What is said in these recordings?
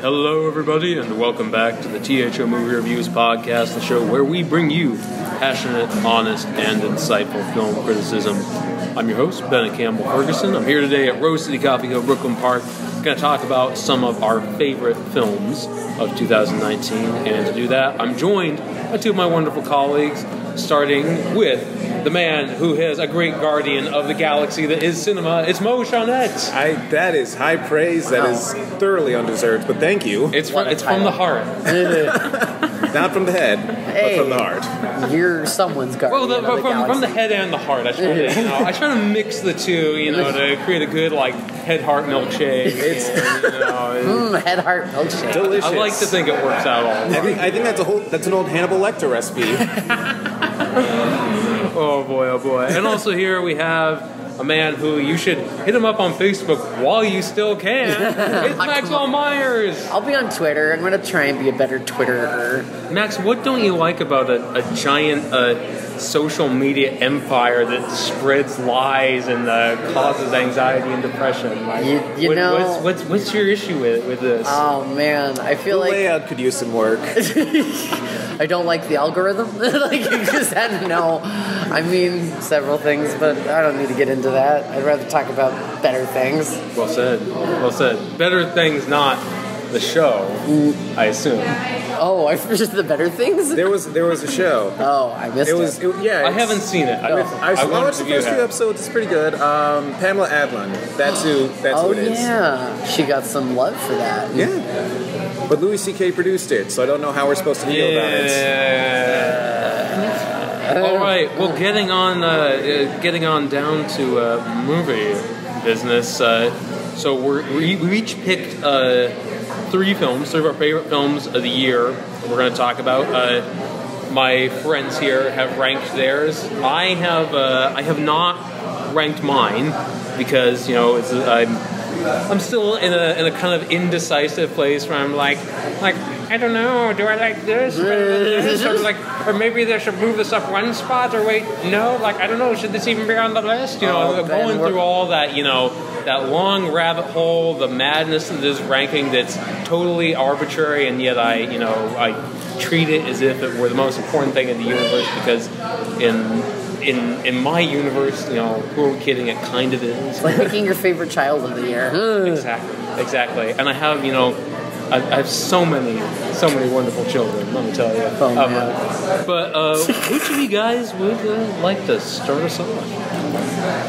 Hello, everybody, and welcome back to the THO Movie Reviews podcast, the show where we bring you passionate, honest, and insightful film criticism. I'm your host, Bennett Campbell Ferguson. I'm here today at Rose City Coffee Hill, Brooklyn Park, going to talk about some of our favorite films of 2019. And to do that, I'm joined by two of my wonderful colleagues, starting with the man who is a great guardian of the galaxy that is cinema. It's Mo Shaunette. I that is high praise. That is thoroughly undeserved, but thank you. It's from, it's from the heart. Not from the head, Hey. but from the heart. You're someone's guardian Well, the, of the from, from the head and the heart. I try to, you know, I try to mix the two, you know, to create a good like head heart milkshake. It's- and, you know, Mm, head heart milkshake. Delicious. I like to think it works out all. I think, I think that's a whole. That's an old Hannibal Lecter recipe. Oh boy, oh boy. And also here we have a man who you should hit him up on Facebook while you still can. It's Maxwell Meyers. I'll be on Twitter. I'm gonna try and be a better Twitterer. Max, what don't you like about a, a giant uh, social media empire that spreads lies and uh, causes anxiety and depression? Like, You- you what- know- what's, what's what's your issue with with this? Oh man, I The feel like layout could use some work. I don't like the algorithm. like you just had no. I mean, several things, but I don't need to get into that. I'd rather talk about better things. well said. Well said. Better things, not the show. I assume. Oh, I just the better things. There was there was a show. Oh, I missed It it. was it, yeah. I haven't seen it. I, No. I, I wanted watched the first few episodes. It's pretty good. Um, Pamela Adlon. That's who. That's oh who it is. yeah, she got some love for that. Yeah. But Louis C.K. produced it, so I don't know how we're supposed to feel about it. Yeah. All right. Well, getting on, uh, uh, getting on down to uh, movie business. Uh, so we're, we we each picked uh, three films, three of our favorite films of the year. We're going to talk about. Uh, my friends here have ranked theirs. I have uh, I have not ranked mine because you know it's I'm I'm still in a in a kind of indecisive place where I'm like like I don't know. Do I like this? this? or like, or maybe they should move this up one spot, or wait, no. Like I don't know. Should this even be on the list? You know, Oh, going through all that. You know, that long rabbit hole, the madness of this ranking that's totally arbitrary, and yet I, you know, I treat it as if it were the most important thing in the universe because in in in my universe, you know, who are we kidding? It kind of is. Like picking your favorite child of the year. Exactly, exactly. And I have, you know, I, I have so many, so many wonderful children. Let me tell you. Oh, Um, man. but uh, which of you guys would uh, like to start us off?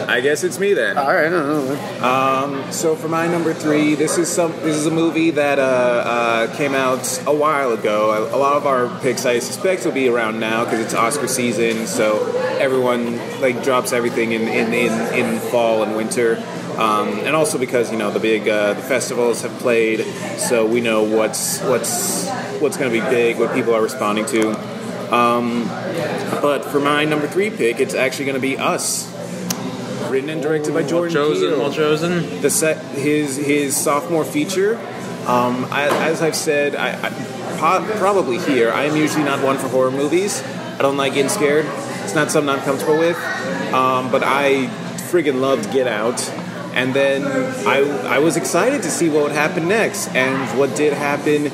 I guess it's me then. All right, I don't know. So for my number three, this is some. This is a movie that uh, uh, came out a while ago. A, a lot of our picks, I suspect, will be around now because it's Oscar season. So everyone like drops everything in in, in, in fall and winter, um, and also because you know the big uh, the festivals have played, so we know what's what's what's going to be big, what people are responding to. Um, but for my number three pick, it's actually going to be Us. Written and directed by Jordan well chosen, Peele well chosen. the set his his sophomore feature. Um, I, as I've said, I, I po- probably here. I am usually not one for horror movies. I don't like getting scared. It's not something I'm comfortable with. Um, but I friggin' loved Get Out, and then I I was excited to see what would happen next. And what did happen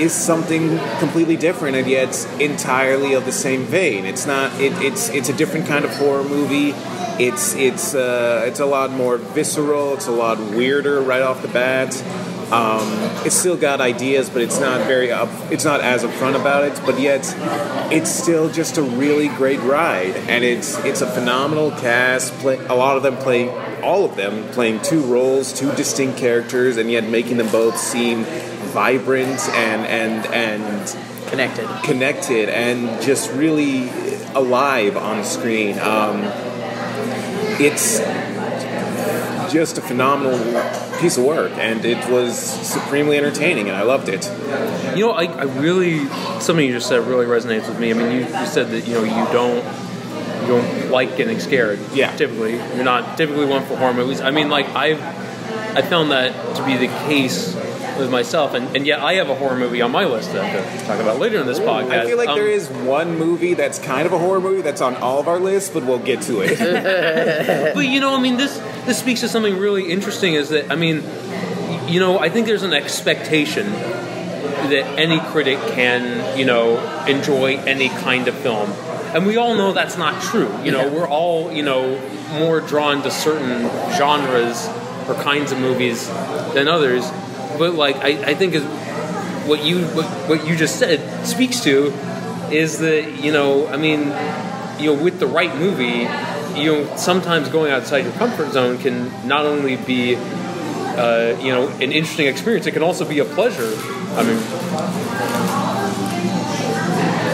is something completely different, and yet entirely of the same vein. It's not. It, it's it's a different kind of horror movie. It's it's uh, it's a lot more visceral. It's a lot weirder right off the bat. Um, it's still got ideas, but it's not very up. It's not as upfront about it. But yet, it's still just a really great ride, and it's it's a phenomenal cast. Play, a lot of them play, all of them playing two roles, two distinct characters, and yet making them both seem vibrant and and and Connected. connected and just really alive on screen. Um, it's just a phenomenal piece of work, and it was supremely entertaining, and I loved it. You know, I, I really something you just said really resonates with me. I mean, you, you said that you know you don't you don't like getting scared. Yeah. Typically, you're not typically one for horror movies. I mean, like I've I found that to be the case with myself, and, and yet I have a horror movie on my list that I'm going to talk about later in this podcast. I feel like Um, there is one movie that's kind of a horror movie that's on all of our lists, but we'll get to it. But you know, I mean, this this speaks to something really interesting. Is that I mean, you know, I think there's an expectation that any critic can, you know, enjoy any kind of film, and we all know that's not true. You know, Yeah. we're all, you know, more drawn to certain genres or kinds of movies than others. But like, I, I think is what you what, what you just said speaks to is that you know, I mean, you know, with the right movie, you know, sometimes going outside your comfort zone can not only be, uh, you know, an interesting experience, it can also be a pleasure. I mean,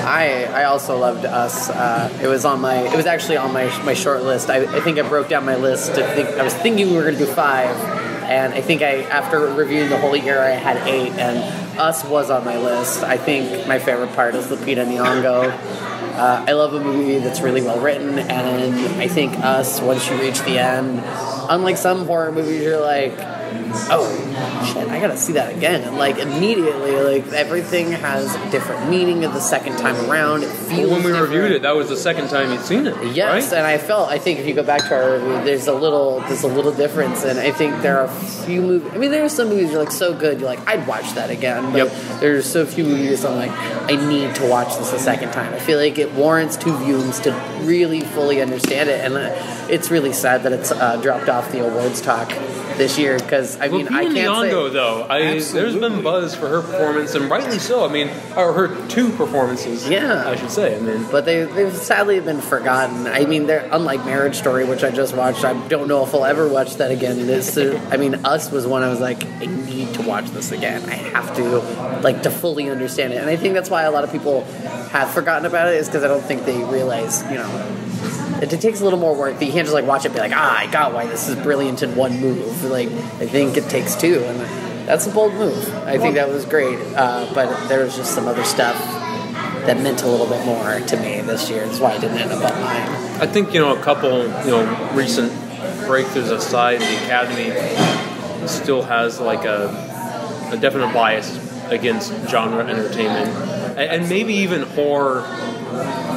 I I also loved Us. Uh, it was on my it was actually on my my short list. I, I think I broke down my list. To think, I was thinking we were going to do five, and I think I after reviewing the whole year I had eight, and Us was on my list. I think my favorite part is Lupita Nyong'o. Uh, I love a movie that's really well written, and I think Us once you reach the end, unlike some horror movies, you're like oh shit, I gotta see that again. And like immediately, like everything has a different meaning of the second time around. It feels when we different. reviewed it, that was the second time you'd seen it. Yes, right? and I felt. I think if you go back to our review, there's a little, there's a little difference, and I think there are a few movies. I mean, there are some movies you're like so good, you're like, I'd watch that again. But Yep. there's so few movies I'm like, I need to watch this a second time. I feel like it warrants two viewings to really fully understand it, and uh, it's really sad that it's uh, dropped off the awards talk this year because I mean, Well, I can't say. Though, I, there's been buzz for her performance, and rightly so. I mean, or her two performances. Yeah. I should say. I mean, But they, they've sadly been forgotten. I mean, they're unlike Marriage Story, which I just watched. I don't know if I'll ever watch that again. This, I mean, Us was one I was like, I need to watch this again. I have to, like, to fully understand it. And I think that's why a lot of people have forgotten about it, is because I don't think they realize, you know, it, it takes a little more work. You can't just like watch it and be like, ah, I got why this is brilliant in one move. Like, I think it takes two, and that's a bold move. I think that was great. Uh, but there was just some other stuff that meant a little bit more to me this year. That's why I didn't end up on mine. I think you know a couple you know recent breakthroughs aside, the Academy still has like a, a definite bias against genre entertainment, and, and maybe even horror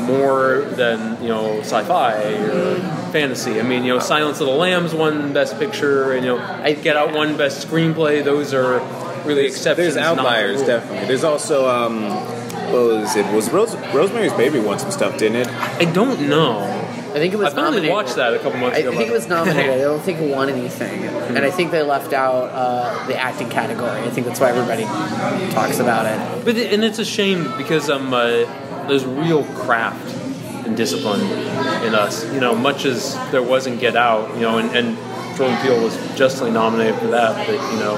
more than you know sci-fi or fantasy. I mean, you know, Silence of the Lambs won Best Picture, and you know, I- Get Out won Best Screenplay. Those are really exceptions. There's not the outliers, rule. definitely. There's also, um, what was it? Was Rose, Rosemary's Baby won some stuff, didn't it? I don't know. I think it was I finally nominated. watched that a couple months I, ago. I think it was nominated. I don't think it won anything, and I think they left out uh, the acting category. I think that's why everybody talks about it. But and it's a shame because um, uh, there's real craft and discipline in us. You know, much as there wasn't Get Out, you know, and, and Jordan Peele was justly nominated for that. But you know,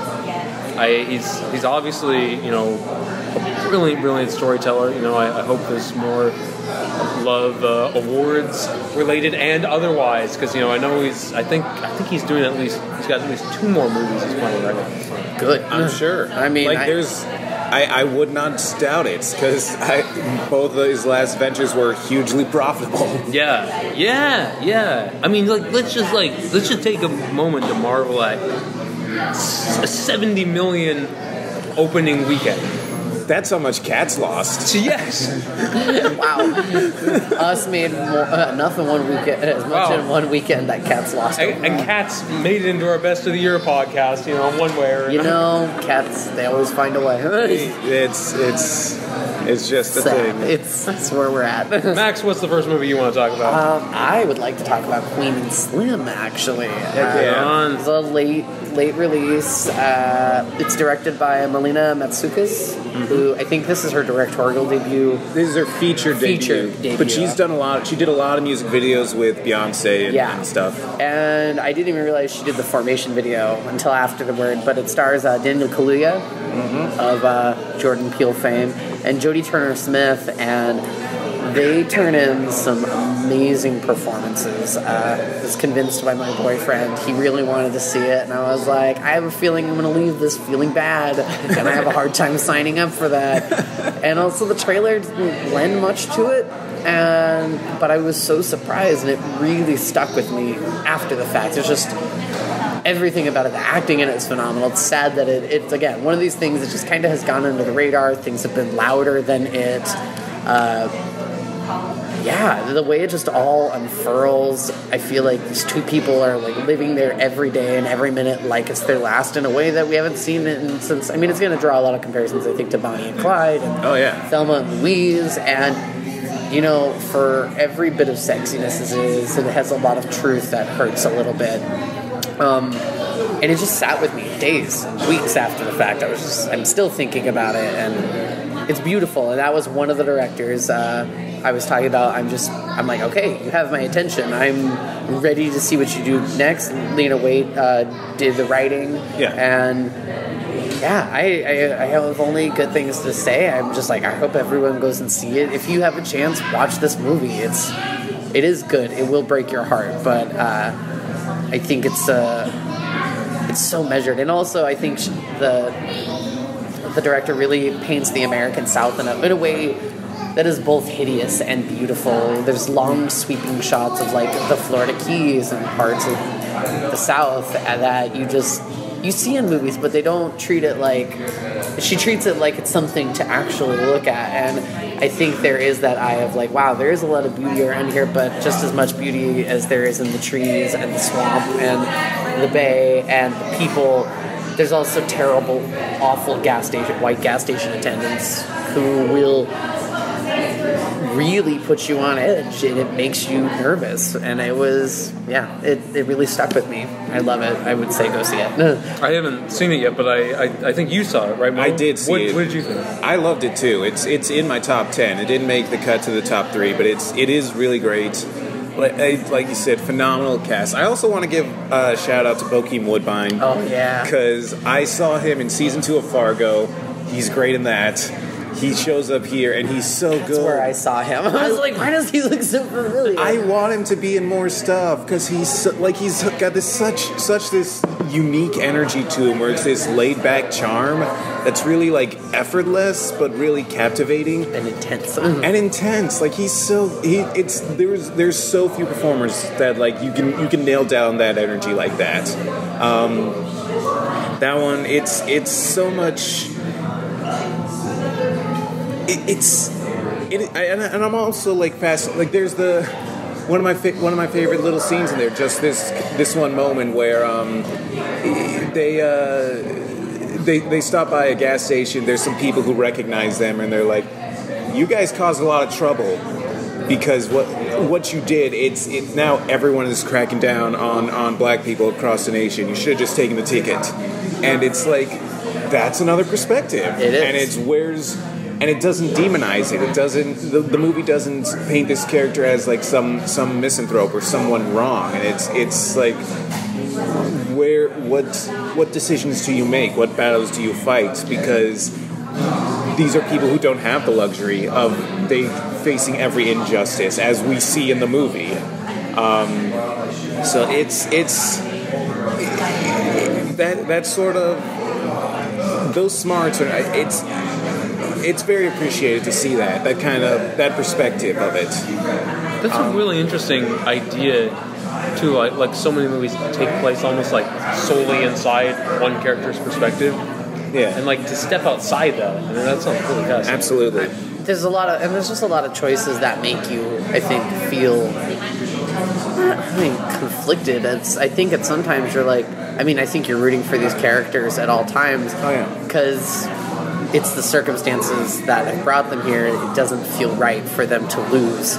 I he's he's obviously you know a brilliant, brilliant storyteller. You know, I, I hope there's more love uh, awards related and otherwise because you know I know he's I think I think he's doing at least he's got at least two more movies he's playing right now. Good. I'm sure. I mean, like I- there's, I, I would not doubt it because both of his last ventures were hugely profitable. Yeah, yeah, yeah. I mean, like, let's just like let's just take a moment to marvel at a seventy million opening weekend. That's how much Cats lost. Yes, Wow. Us made more, uh, enough in one weekend, as much Wow. in one weekend that Cats lost. and, and Cats made it into our best of the year podcast. You know, one way or You know, cats, they always find a way. It's it's it's just a thing. It's that's where we're at. Max, what's the first movie you want to talk about? Um, I would like to talk about Queen and Slim. Actually, yeah. It's a late late release. Uh, it's directed by Melina Matsoukas, Mm-hmm. who I think this is her directorial debut. This is her feature, Feature debut, debut. but she's done a lot. She did a lot of music videos with Beyonce and, Yeah. and stuff. And I didn't even realize she did the Formation video until after the word. But it stars uh, Daniel Kaluuya of uh, Jordan Peele fame and Jodie Turner Smith, and they turn in some amazing performances. Uh, I was convinced by my boyfriend; he really wanted to see it, and I was like, I have a feeling I'm going to leave this feeling bad, and I have a hard time signing up for that. And also, the trailer didn't lend much to it and but I was so surprised, and it really stuck with me after the fact. It's just everything about it. The acting in it is phenomenal. It's sad that it, it's again one of these things that just kind of has gone under the radar. Things have been louder than it. Uh, yeah, the way it just all unfurls. I feel like these two people are like living there every day and every minute like it's their last in a way that we haven't seen it in since. I mean, it's going to draw a lot of comparisons. I think to Bonnie and Clyde and Oh yeah. Thelma and Louise, and you know, for every bit of sexiness as it is, it has a lot of truth that hurts a little bit. Um, and it just sat with me days, weeks after the fact. I was just, I'm still thinking about it, and it's beautiful. And that was one of the directors uh, I was talking about. I'm just, I'm like, okay, you have my attention. I'm ready to see what you do next. Lena Waithe uh, did the writing, Yeah. and yeah, I, I, I have only good things to say. I'm just like, I hope everyone goes and see it. If you have a chance, watch this movie. It's, it is good. It will break your heart, but uh, I think it's uh, it's so measured, and also I think the the director really paints the American South in a, in a way that is both hideous and beautiful. There's long sweeping shots of like the Florida Keys and parts of the South uh, that you just you see in movies, but they don't treat it like she treats it like it's something to actually look at. And I think there is that eye of like, wow, there is a lot of beauty around here, but just as much beauty as there is in the trees and the swamp and the bay and the people. There's also terrible, awful gas station, white gas station attendants who will really puts you on edge and it makes you nervous. And it was, yeah, it, it really stuck with me. I love it. I would say go see it. I haven't seen it yet, but I, I, I think you saw it, right? Mo? I did see what, it. What did you think? I loved it too. It's it's in my top ten. It didn't make the cut to the top three, but it's it is really great. Like, like you said, phenomenal cast. I also want to give a shout out to Bokeem Woodbine. Oh, yeah. because I saw him in season two of Fargo. He's great in that. He shows up here and he's so That's good. where I saw him. I was like, why does he look so familiar? I want him to be in more stuff because he's so, like he's got this such such this unique energy to him where it's this laid back charm that's really like effortless but really captivating and intense. and intense. Like he's so he it's there's there's so few performers that like you can you can nail down that energy like that. Um, that one it's it's so much. It, it's it I, and, and I'm also like fast like there's the one of my fa- one of my favorite little scenes in there. Just this this one moment where um they uh they they stop by a gas station. There's some people who recognize them and they're like, "You guys caused a lot of trouble." Because what what you did, it's it now everyone is cracking down on on black people across the nation. You should have just taken the ticket, and it's like that's another perspective. It is. and it's where's and it doesn't demonize it. It doesn't. The, the movie doesn't paint this character as like some some misanthrope or someone wrong. And it's it's like where what what decisions do you make? What battles do you fight? Because these are people who don't have the luxury of they facing every injustice as we see in the movie. Um, so it's it's that that sort of those smarts are it's it's very appreciated to see that that kind of that perspective of it. That's a really interesting idea, too. Like, like so many movies take place almost like solely inside one character's perspective, Yeah, and like to step outside that, I mean, that's something really fascinating. absolutely. there's a lot of and there's just a lot of choices that make you i think feel I mean, conflicted. It's. I think at sometimes you're like. I mean, I think you're rooting for these characters at all times. Oh, yeah. It's the circumstances that have brought them here. It doesn't feel right for them to lose.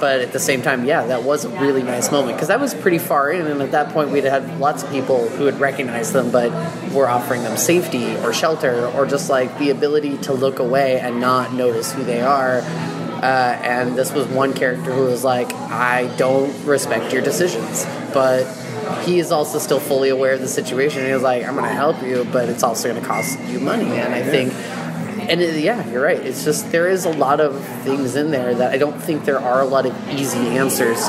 But at the same time, yeah, that was a really nice moment because that was pretty far in, and at that point, we'd had lots of people who had recognized them, but were offering them safety or shelter or just like the ability to look away and not notice who they are. Uh, and this was one character who was like, I don't respect your decisions. But he is also still fully aware of the situation. He was like, I'm going to help you, but it's also going to cost you money. And I think, and it, yeah, you're right. It's just, there is a lot of things in there that I don't think there are a lot of easy answers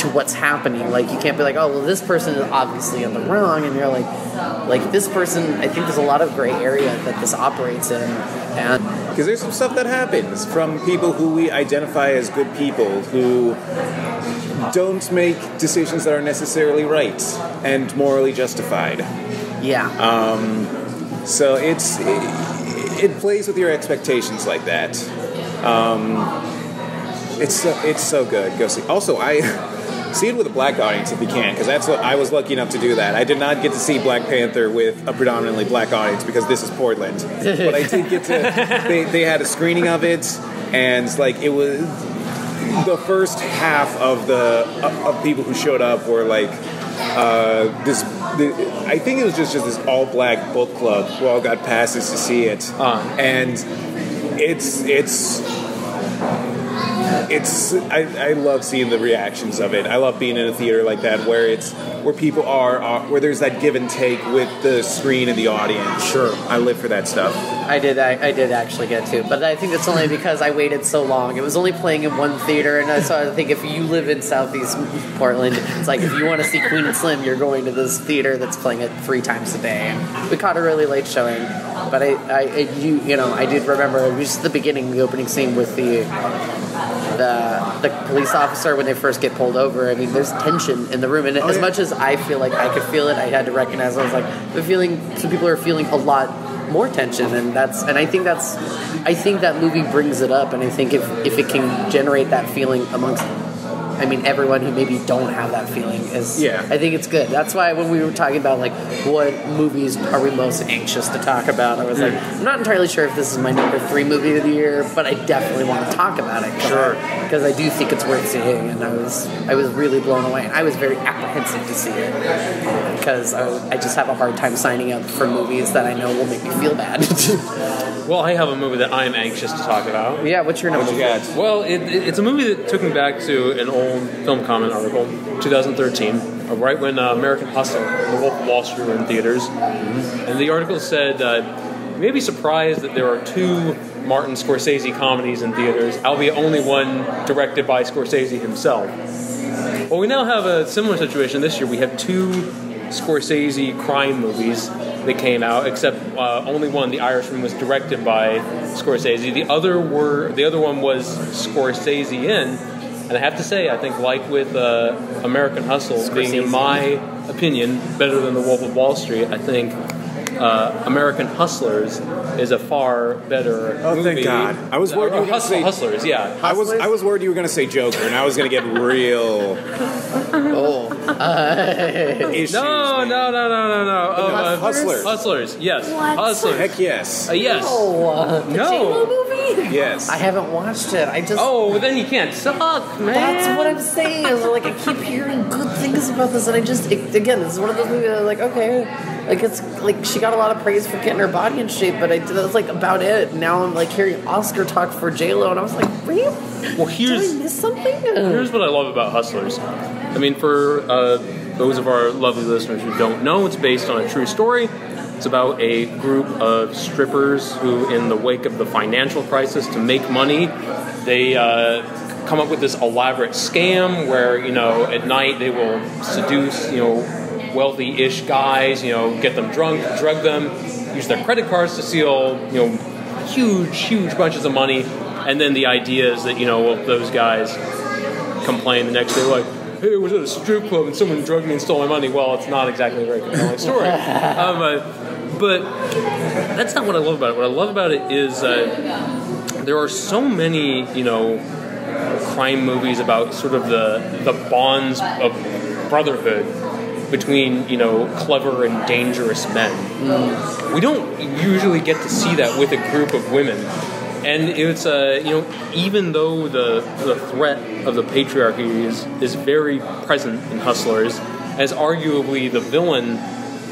to what's happening. Like, you can't be like, oh, well, this person is obviously in the wrong. And you're like, like this person, I think there's a lot of gray area that this operates in. And Because there's some stuff that happens from people who we identify as good people who don't make decisions that are necessarily right and morally justified. Yeah. Um, So it's it, it plays with your expectations like that. Um, it's so, it's so good. Go see. Also, I see it with a black audience if you can, because that's what I was lucky enough to do. That I did not get to see Black Panther with a predominantly black audience because this is Portland, but I did get to. They, they had a screening of it, and like it was the first half of the of people who showed up were like uh, this. The, I think it was just just this all black book club who all got passes to see it, Uh. and it's it's it's I, I love seeing the reactions of it. I love being in a theater like that where it's where people are, are where there's that give and take with the screen and the audience. Sure. I live for that stuff. I did. I, I did actually get to, but I think it's only because I waited so long. It was only playing in one theater, and I- so I think if you live in Southeast Portland, it's like if you want to see Queen and Slim, you're going to this theater that's playing it three times a day. We caught a really late showing, but I, I, I you, you know, I did remember it was just the beginning, the opening scene with the the the police officer when they first get pulled over. I mean, there's tension in the room, and oh, as yeah. much as I feel like I could feel it, I had to recognize. I was like, the feeling. Some people are feeling a lot more tension, and that's and I think that's. I think that movie brings it up, and I think if if it can generate that feeling amongst. I mean, everyone who maybe don't have that feeling is. Yeah. I think it's good. That's why when we were talking about like what movies are we most anxious to talk about, I was like, mm. I'm not entirely sure if this is my number three movie of the year, but I definitely want to talk about it. Sure. Because I do think it's worth seeing, and I was I was really blown away. I was very apprehensive to see it because I, I just have a hard time signing up for movies that I know will make me feel bad. Well, I have a movie that I'm anxious to talk about. yeah, what's your number? What you got? Well, it, it- it's a movie that took me back to an old film comment article, 2013, uh, right when uh, American Hustle, The Wolf of Wall Street were in theaters. And the article said, uh, you may be surprised that there are two Martin Scorsese comedies in theaters, albeit only one directed by Scorsese himself. Well, we now have a similar situation this year. We have two Scorsese crime movies that came out, except uh, only one, The Irishman, was directed by Scorsese. The other were the other one was Scorsese in, and I have to say, I think like with uh, American Hustle being, in my opinion, better than The Wolf of Wall Street. I think. Uh, American Hustlers is a far better Oh, thank. God. I was worried you were gonna Hustle- say- Hustlers, yeah. I was I was worried you were going to say Joker, and I was going to get real Oh, issues. No, no, no, no, no, no. Oh, uh, Hustlers. Hustlers, yes. What? Hustlers. Heck yes, Uh, yes. uh, No. Yes. I haven't watched it. I just. Oh, well, then you can't suck, man. That's what I'm saying. Is like I keep hearing good things about this, and I just it, again, this is one of those movies. That I'm like, okay, like it's like she got a lot of praise for getting her body in shape, but I that's like about it. Now I'm like hearing Oscar talk for J Lo, and I was like, really? Well, Did here's I miss something? here's what I love about Hustlers. I mean, for uh, those of our lovely listeners who don't know, it's based on a true story. It's about a group of strippers who, in the wake of the financial crisis, to make money, they uh, come up with this elaborate scam where you know at night they will seduce you know wealthy-ish guys, you know, get them drunk, drug them, use their credit cards to steal you know huge, huge bunches of money, and then the idea is that you know well, those guys complain the next day like hey, I was at a strip club and someone drugged me and stole my money. Well, it's not exactly a very compelling story. um, uh, but that's not what I love about it. What I love about it is uh, there are so many, you know, crime movies about sort of the the bonds of brotherhood between you know clever and dangerous men. We don't usually get to see that with a group of women. And it's uh, you know even though the the threat of the patriarchy is is very present in Hustlers, as arguably the villain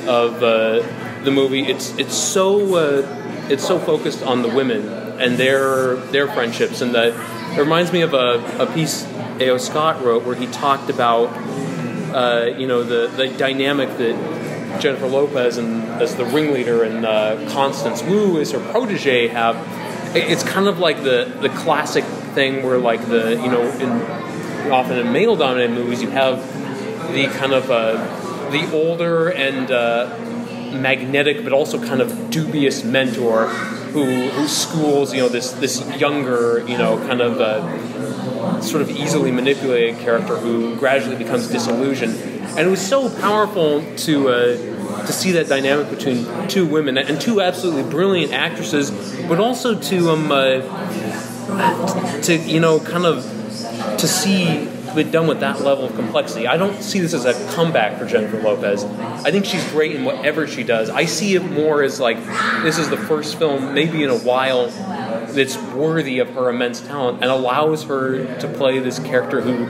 of uh, the movie, it's it's so uh, it's so focused on the women and their their friendships, and that it reminds me of a, a piece A.O. Scott wrote where he talked about uh, you know the the dynamic that Jennifer Lopez and as the ringleader and uh, Constance Wu as her protege have. It's kind of like the the classic thing where like the you know in often in male dominated movies you have the kind of uh, the older and uh, magnetic but also kind of dubious mentor who who schools you know this this younger you know kind of uh, sort of easily manipulated character who gradually becomes disillusioned. And it was so powerful to uh, to see that dynamic between two women and two absolutely brilliant actresses, but also to um uh, to you know kind of to see it done with that level of complexity. I don't see this as a comeback for Jennifer Lopez. I think she's great in whatever she does. I see it more as like this is the first film, maybe in a while, that's worthy of her immense talent and allows her to play this character who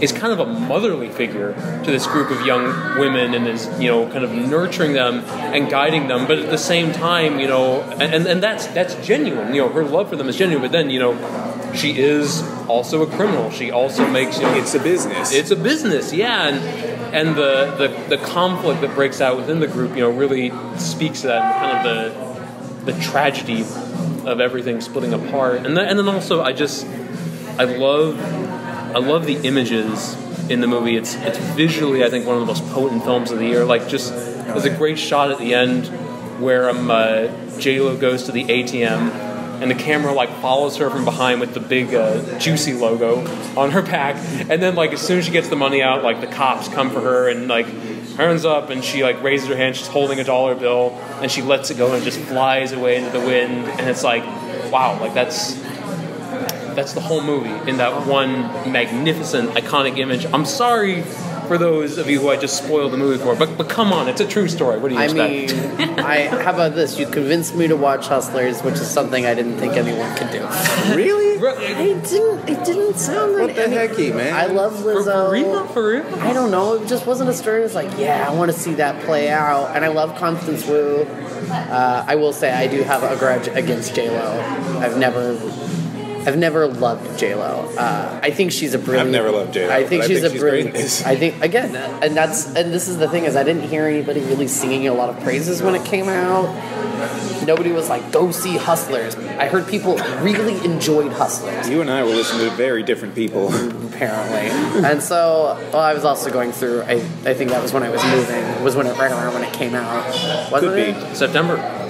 is kind of a motherly figure to this group of young women and is you know kind of nurturing them and guiding them but at the same time you know and, and that's that's genuine you know her love for them is genuine but then you know she is also a criminal she also makes you know It's a business. it's a business, yeah, and and the, the the conflict that breaks out within the group, you know, really speaks to that kind of the the tragedy of everything splitting apart, and then and then also I just I love I love the images in the movie. It's it's visually I think one of the most potent films of the year. Like just there's a great shot at the end where um uh, J Lo goes to the ATM and the camera like follows her from behind with the big uh, juicy logo on her back. And then like as soon as she gets the money out like the cops come for her and like turns up and she like raises her hand. She's holding a dollar bill and she lets it go and just flies away into the wind. And it's like wow like that's that's the whole movie in that one magnificent iconic image. I'm sorry for those of you who i just spoiled the movie for but but come on it's a true story what do you I expect mean, I how about this? You convinced me to watch Hustlers, which is something I didn't think anyone could do. really? I didn't. It didn't sound like What the I mean, hecky, man? I love for, Lizzo. for real for real I don't know. It just wasn't a story. It was like, yeah, I want to see that play out, and I love Constance Wu. Uh, I will say I do have a grudge against J Lo. I've never, I've never loved J Lo. Uh, I think she's a brilliant. I've never loved J.Lo, I think but I she's think a she's brilliant. great in this. I think again, and that's and this is the thing is I didn't hear anybody really singing a lot of praises when it came out. Nobody was like, "Go see Hustlers." I heard people really enjoyed Hustlers You and I were listening to very different people. apparently. and so, well, I was also going through. I, I think that was when I was moving. Was when it right around when it came out. Wasn't Could it? be.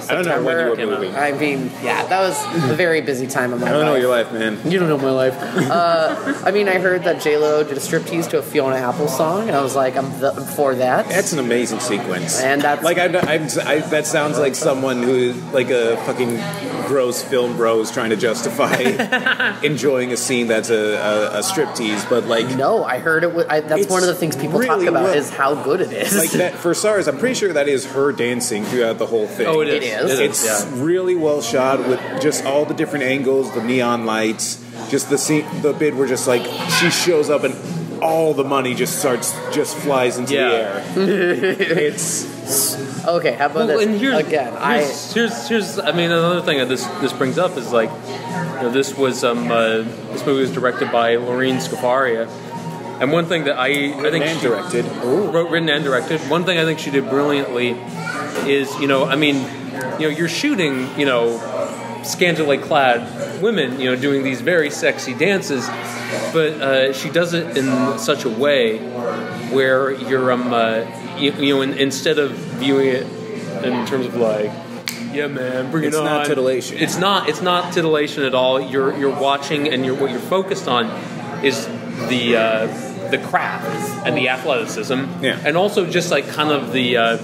September I don't know when you were September. moving. I mean, yeah, that was a very busy time of my life. I don't know your life, man. You don't know my life. Uh, I mean, I heard that J Lo did a striptease to a Fiona Apple song, and I was like, I'm, th- I'm for that. That's an amazing sequence. And that's- like I'm, I'm, I, that sounds like someone who like a fucking gross film bros trying to justify enjoying a scene that's a, a, a striptease, but like no, I heard it. Was, I, that's one of the things people talk about well- is how good it is. like that for SARS. I'm pretty sure that is her dancing throughout the whole thing. oh it is It is. It's yeah. really well shot with just all the different angles, the neon lights, just the scene, the bit where just like she shows up and all the money just starts just flies into Yeah. the air. it's okay, how about Well, this? and here's, Again, I here's, here's, here's, I mean, another thing that this this brings up is like, you know, this was um, uh, this movie was directed by Lorene Scafaria, and one thing that I I think man she directed. wrote, written and directed. One thing I think she did brilliantly is, you know, I mean, you know, you're shooting, you know, scantily clad women, you know, doing these very sexy dances, but uh, she does it in such a way where you're, um, uh, you, you know, in, instead of viewing it in terms of like, yeah, man, bring It's it on. not titillation. It's not. It's not titillation at all. You're you're watching, and you're what you're focused on is the uh, the craft and the athleticism, Yeah. and also just like kind of the. Uh,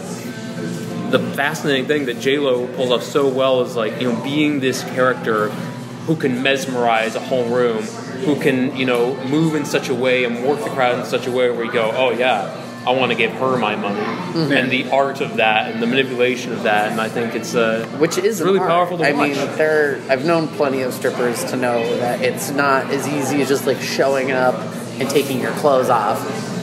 the fascinating thing that J Lo pulls off so well is like you know being this character who can mesmerize a whole room, who can you know move in such a way and work the crowd in such a way where you go, oh yeah, I want to give her my money, Mm-hmm. and the art of that and the manipulation of that, and I think it's uh, which is really powerful to I watch. mean, there. I've known plenty of strippers to know that it's not as easy as just like showing up and taking your clothes off.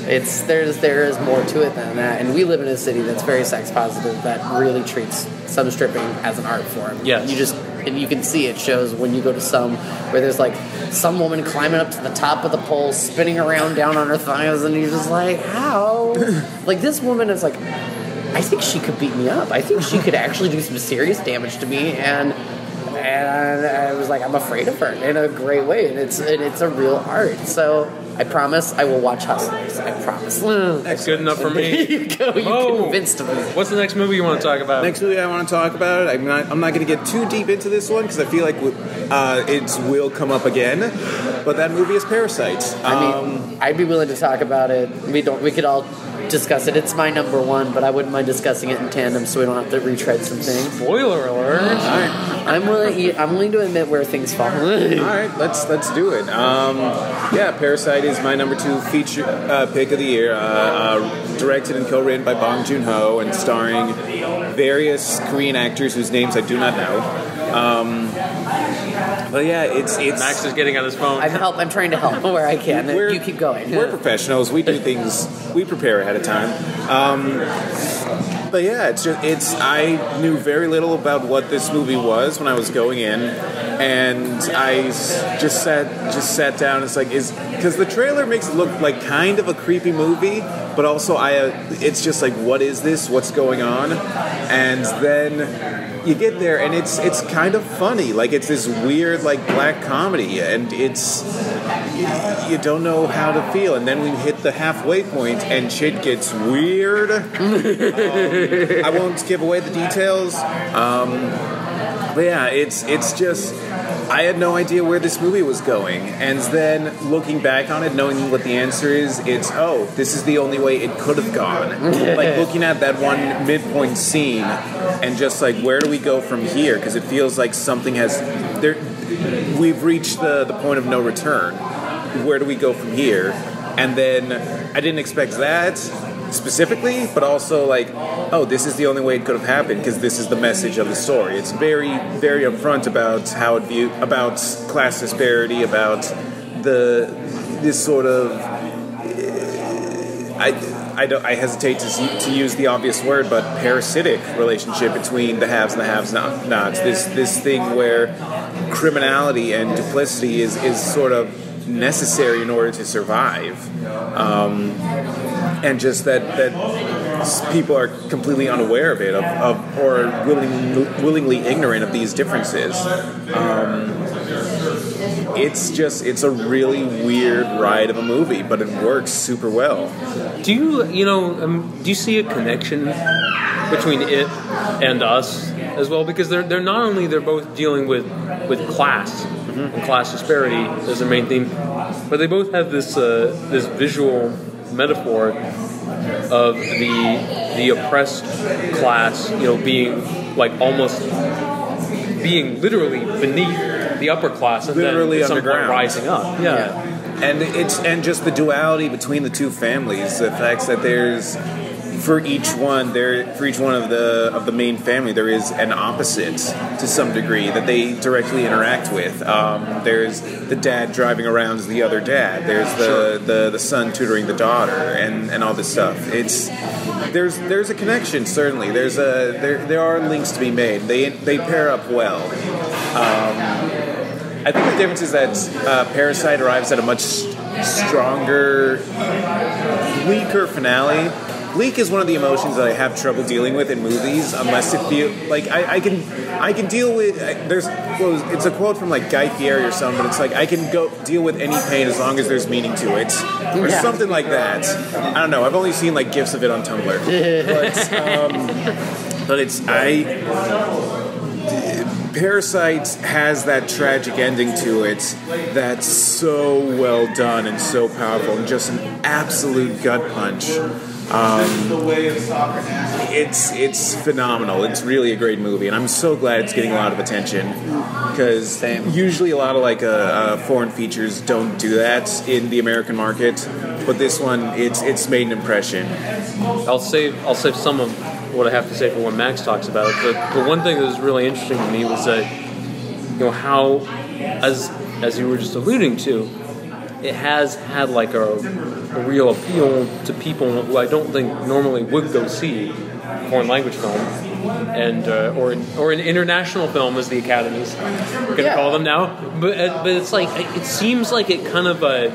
It's there's there is more to it than that, and we live in a city that's very sex positive that really treats some stripping as an art form. Yes. you just and you can see it shows when you go to some where there's like some woman climbing up to the top of the pole, spinning around down on her thighs, and you're just like, how? like this woman is like, I think she could beat me up. I think she could actually do some serious damage to me, and and I was like, I'm afraid of her in a great way, and it's and it's a real art. So I promise I will watch Hustlers. I promise. That's good enough for me. There me. you go. You Oh. convinced me. What's the next movie you want to talk about? Next movie I want to talk about, I'm not, I'm not going to get too deep into this one because I feel like uh, it will come up again. But that movie is Parasite. I Um, mean, I'd be willing to talk about it. We don't. We could all discuss it. It's my number one, but I wouldn't mind discussing it in tandem, so we don't have to retread some things. Spoiler alert. all right. I'm willing. I'm willing to admit where things fall. All right, let's let's do it. Um, yeah, Parasite is my number two feature uh, pick of the year. Uh, uh, directed and co-written by Bong Joon Ho and starring various Korean actors whose names I do not know. Um, but yeah, it's it's Max is getting on his phone. I'm help. I'm trying to help where I can. We're- you keep going. We're professionals. We do things. We prepare ahead of time. Um, but yeah, it's just, it's. I knew very little about what this movie was when I was going in, and I just sat just sat down. It's like is because the trailer makes it look like kind of a creepy movie, but also I. Uh, it's just like what is this? What's going on? And then you get there and it's it's kind of funny. Like it's this weird like black comedy and it's you don't know how to feel. And then we hit the halfway point and shit gets weird. Um, i won't give away the details. Um, but yeah it's it's just I had no idea where this movie was going, and then looking back on it, knowing what the answer is, it's oh, this is the only way it could have gone. like looking at that one midpoint scene, and just like where do we go from here? Because it feels like something has there. We've reached the the point of no return. Where do we go from here? And then I didn't expect that specifically, but also like, oh, this is the only way it could have happened because this is the message of the story. It's very, very upfront about how it view about class disparity, about the this sort of. Eh, I, I, don't, I hesitate to, to use the obvious word, but parasitic relationship between the haves and the haves not, nots. This this thing where criminality and duplicity is, is sort of necessary in order to survive um, and just that that people are completely unaware of it, of, of or willing, willingly ignorant of these differences. Um, it's just it's a really weird ride of a movie, but it works super well. Do you, you know, um, do you see a connection between it and us as well? Because they're they're not only they're both dealing with with class and class disparity as the main theme, but they both have this uh, this visual metaphor of the the oppressed class, you know, being like almost being literally beneath the upper class and Literally then at some point underground. rising up. Yeah. and it's and just the duality between the two families the fact that there's for each one there for each one of the of the main family there is an opposite to some degree that they directly interact with. Um, there's the dad driving around as the other dad. There's the, the the son tutoring the daughter and and all this stuff. It's there's there's a connection certainly. There's a there there are links to be made. They they pair up well. I think the difference is that uh, Parasite arrives at a much stronger, bleaker finale. Bleak is one of the emotions that I have trouble dealing with in movies, unless it feel like I, I can I can deal with. I- There's well, it's a quote from like Guy Fieri or something, but it's like I can go deal with any pain as long as there's meaning to it, or Yeah. something like that. I don't know. I've only seen like gifs of it on Tumblr, but um, but it's I. Parasite has that tragic ending to it that's so well done and so powerful and just an absolute gut punch. Um, it's it's phenomenal. It's really a great movie, and I'm so glad it's getting a lot of attention because usually a lot of like uh, uh, foreign features don't do that in the American market, but this one it's it's made an impression. I'll save I'll save some of what I have to say for when Max talks about it. But the one thing that was really interesting to me was that you know how as as you were just alluding to, it has had like a, a real appeal to people who I don't think normally would go see foreign language film. And uh, or or an international film, as the academies are going to Yeah. call them now, but uh, but it's like it seems like it kind of uh,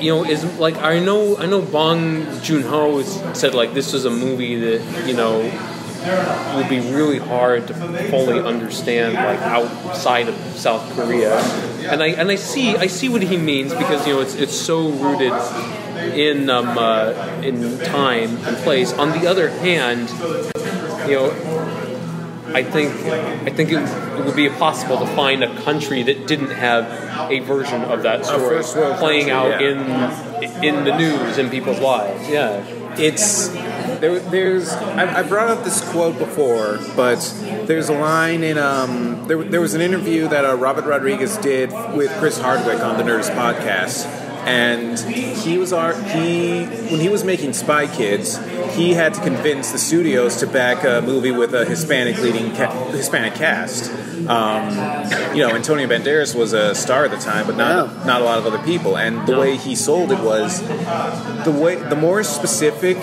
you know, is like I know I know Bong Joon Ho said like this was a movie that you know will be really hard to fully understand like outside of South Korea. And I and I see I see what he means because you know it's it's so rooted in um, uh, in time and place. On the other hand, you know. I think I think it, it would be impossible to find a country that didn't have a version of that story playing out in in the news in people's lives. Yeah. It's there, there's I, I brought up this quote before, but there's a line in um there, there was an interview that uh, Robert Rodriguez did with Chris Hardwick on the Nerdist podcast, and he was our he when he was making Spy Kids, he had to convince the studios to back a movie with a Hispanic leading ca- Hispanic cast. Um, you know, Antonio Banderas was a star at the time, but not Yeah. not a lot of other people. And the way he sold it was the way the more specific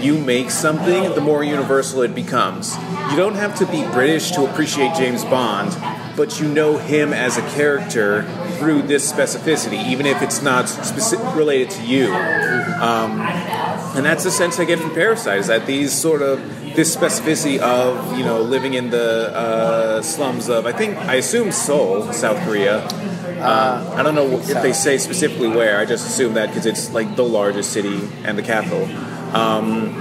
you make something, the more universal it becomes. You don't have to be British to appreciate James Bond, but you know him as a character through this specificity, even if it's not speci- related to you. Um, and that's the sense I get from Parasite: is that these sort of this specificity of you know living in the uh, slums of I think I assume Seoul, South Korea. Uh, I don't know if they say specifically where. I just assume that because it's like the largest city and the capital. Um,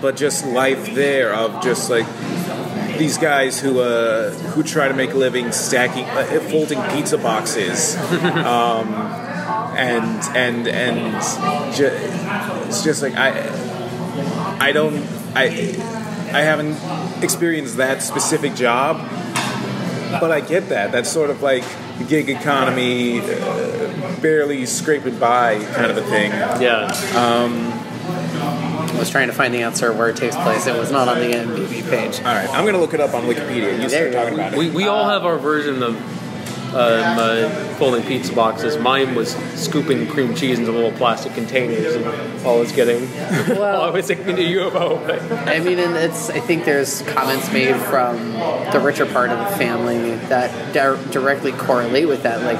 but just life there of just like these guys who uh, who try to make a living stacking, uh, folding pizza boxes, um, and and and ju- it's just like I I don't I I haven't experienced that specific job, but I get that. That's sort of like gig economy, uh, barely scraping by kind of a thing. Yeah. Um, I was trying to find the answer where it takes place. It was not on the MDB page. All right, I'm gonna look it up on Wikipedia. You There start talking about it. We, we all have our version of um, uh, folding pizza boxes. Mine was scooping cream cheese into little plastic containers and all I was getting while I was in a UFO. But I mean, and it's. I think there's comments made from the richer part of the family that di- directly correlate with that. Like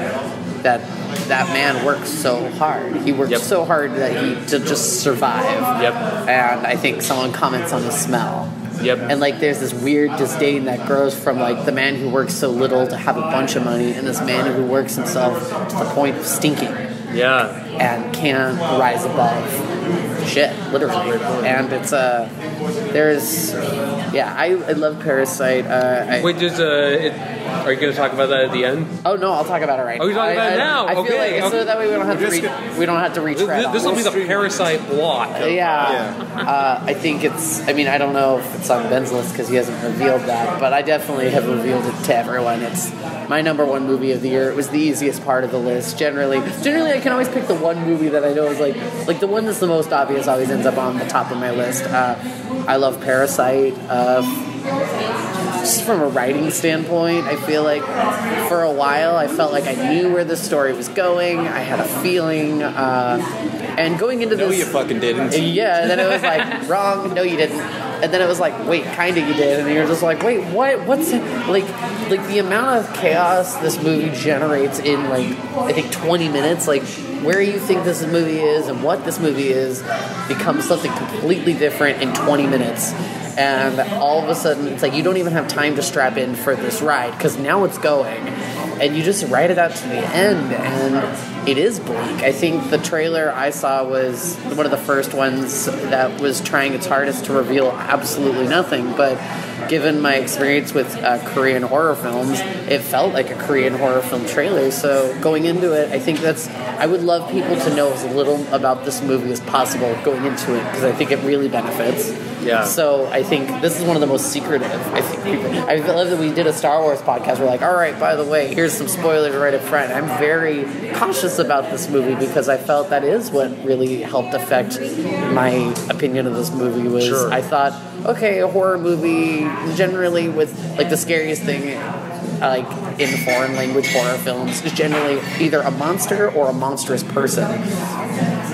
that that man worked so hard. He worked Yep. so hard that he to just survive. Yep. And I think someone comments on the smell. Yep. And like, there's this weird disdain that grows from like the man who works so little to have a bunch of money, and this man who works himself to the point of stinking yeah. and can't rise above shit, literally. And it's uh, there's, yeah, I, I love Parasite. Uh, I, Wait, does uh, it, are you going to talk about that at the end? oh no, I'll talk about it right now. Oh, you're talking now. about it now? I, I feel Okay, like so okay. that way we don't have to We're re- just we don't have to retread. This will on be the parasite block. Yeah, Yeah. Uh, I think it's. I mean, I don't know if it's on Ben's list because he hasn't revealed that, but I definitely have revealed it to everyone. It's my number one movie of the year. It was the easiest part of the list. Generally, generally, I can always pick the one movie that I know is like, like the one that's the most obvious always ends up on the top of my list. Uh, I love Parasite. Just from a writing standpoint, I feel like for a while I felt like I knew where the story was going. I had a feeling, uh, and going into No, this, you fucking didn't. yeah, and then it was like, wrong, no you didn't. And then it was like, wait, kinda you did. And you're just like, wait, what what's it? like like the amount of chaos this movie generates in like I think 20 minutes, like where you think this movie is and what this movie is becomes something completely different in 20 minutes. And all of a sudden, it's like you don't even have time to strap in for this ride because now it's going and you just write it out to the end and it is bleak. I think the trailer i saw was one of the first ones that was trying its hardest to reveal absolutely nothing but given my experience with uh, korean horror films it felt like a korean horror film trailer so going into it i think that's i would love people to know as little about this movie as possible going into it because i think it really benefits Yeah. so I think this is one of the most secretive. I think people. I love that we did a Star Wars podcast. We're like, all right, by the way, here's some spoilers right up front. I'm very cautious about this movie because I felt that is what really helped affect my opinion of this movie. Was Sure. I thought, okay, a horror movie generally with like the scariest thing. Like in foreign language horror films, is generally either a monster or a monstrous person.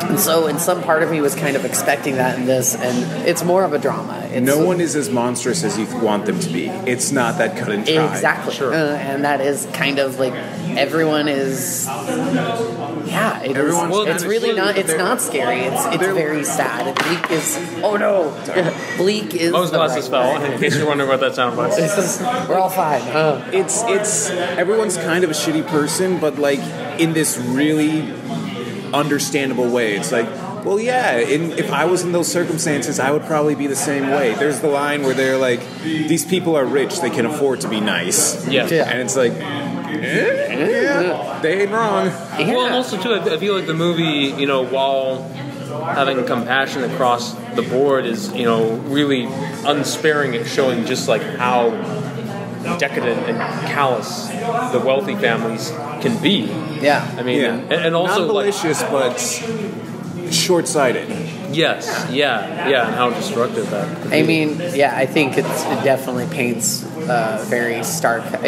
And so, in some part of me was kind of expecting that in this, and it's more of a drama. It's, No one is as monstrous as you want them to be. It's not that cut and dry. Exactly. Sure. Uh, and that is kind of like, everyone is yeah it is- Well, it's really not it's not scary it's it's very sad and bleak is oh no bleak is Those the glasses right fell. In case you're wondering what that sound was. Is- we're all fine it's it's everyone's kind of a shitty person, but like in this really understandable way. It's like, well, yeah, in, if I was in those circumstances, I would probably be the same way. There's the line where they're like, these people are rich, they can afford to be nice. Yes. Yeah. And it's like, yeah, they ain't wrong. Yeah. Well, also too, I I feel like the movie, you know, while having compassion across the board, is you know really unsparing at showing just like how decadent and callous the wealthy families can be. yeah I mean, Yeah. and, and also Not like malicious, but short-sighted. yes, yeah, yeah, and how destructive that. I mean, yeah, I think it's, it definitely paints a very stark uh,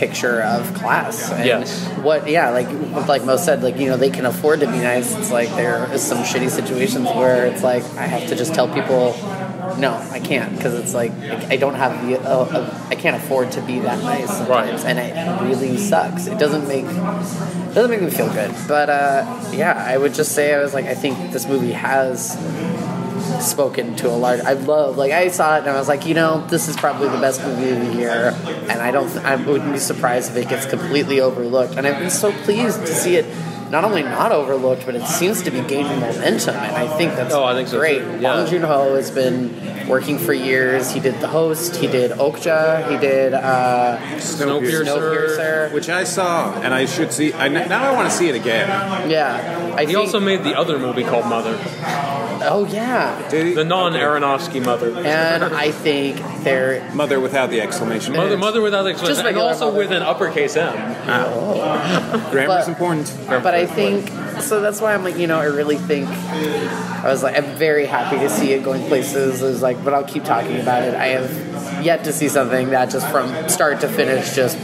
picture of class. And Yes. What? Yeah, like like most said, like you know they can afford to be nice. It's like there is some shitty situations where it's like I have to just tell people. No, I can't because it's like I don't have the uh, uh, I can't afford to be that nice sometimes, Right. and it really sucks. It doesn't make it doesn't make me feel good. But uh, yeah, I would just say I was like I think this movie has spoken to a large. I love like I saw it and I was like, you know, this is probably the best movie of the year, and I don't. I wouldn't be surprised if it gets completely overlooked. And I've been so pleased to see it. Not only not overlooked, but it seems to be gaining momentum, and I think that's Oh, I think so, great. too. Yeah. Bong Joon Ho has been working for years. He did The Host, he did Okja, he did uh, Snowpiercer. Snowpiercer. Which I saw, and I should see. I, now I want to see it again. Yeah, I He think, also made the other movie called Mother, Oh yeah, Did he? the non-Aronofsky Mother. and I think they're Mother without the exclamation. Mother, mark. mother without explanation, and also mother. with an uppercase M. Grammar's but- important. But I think so. That's why I'm like, you know, I really think I was like, I'm very happy to see it going places. I was like, but I'll keep talking about it. I have yet to see something that just from start to finish just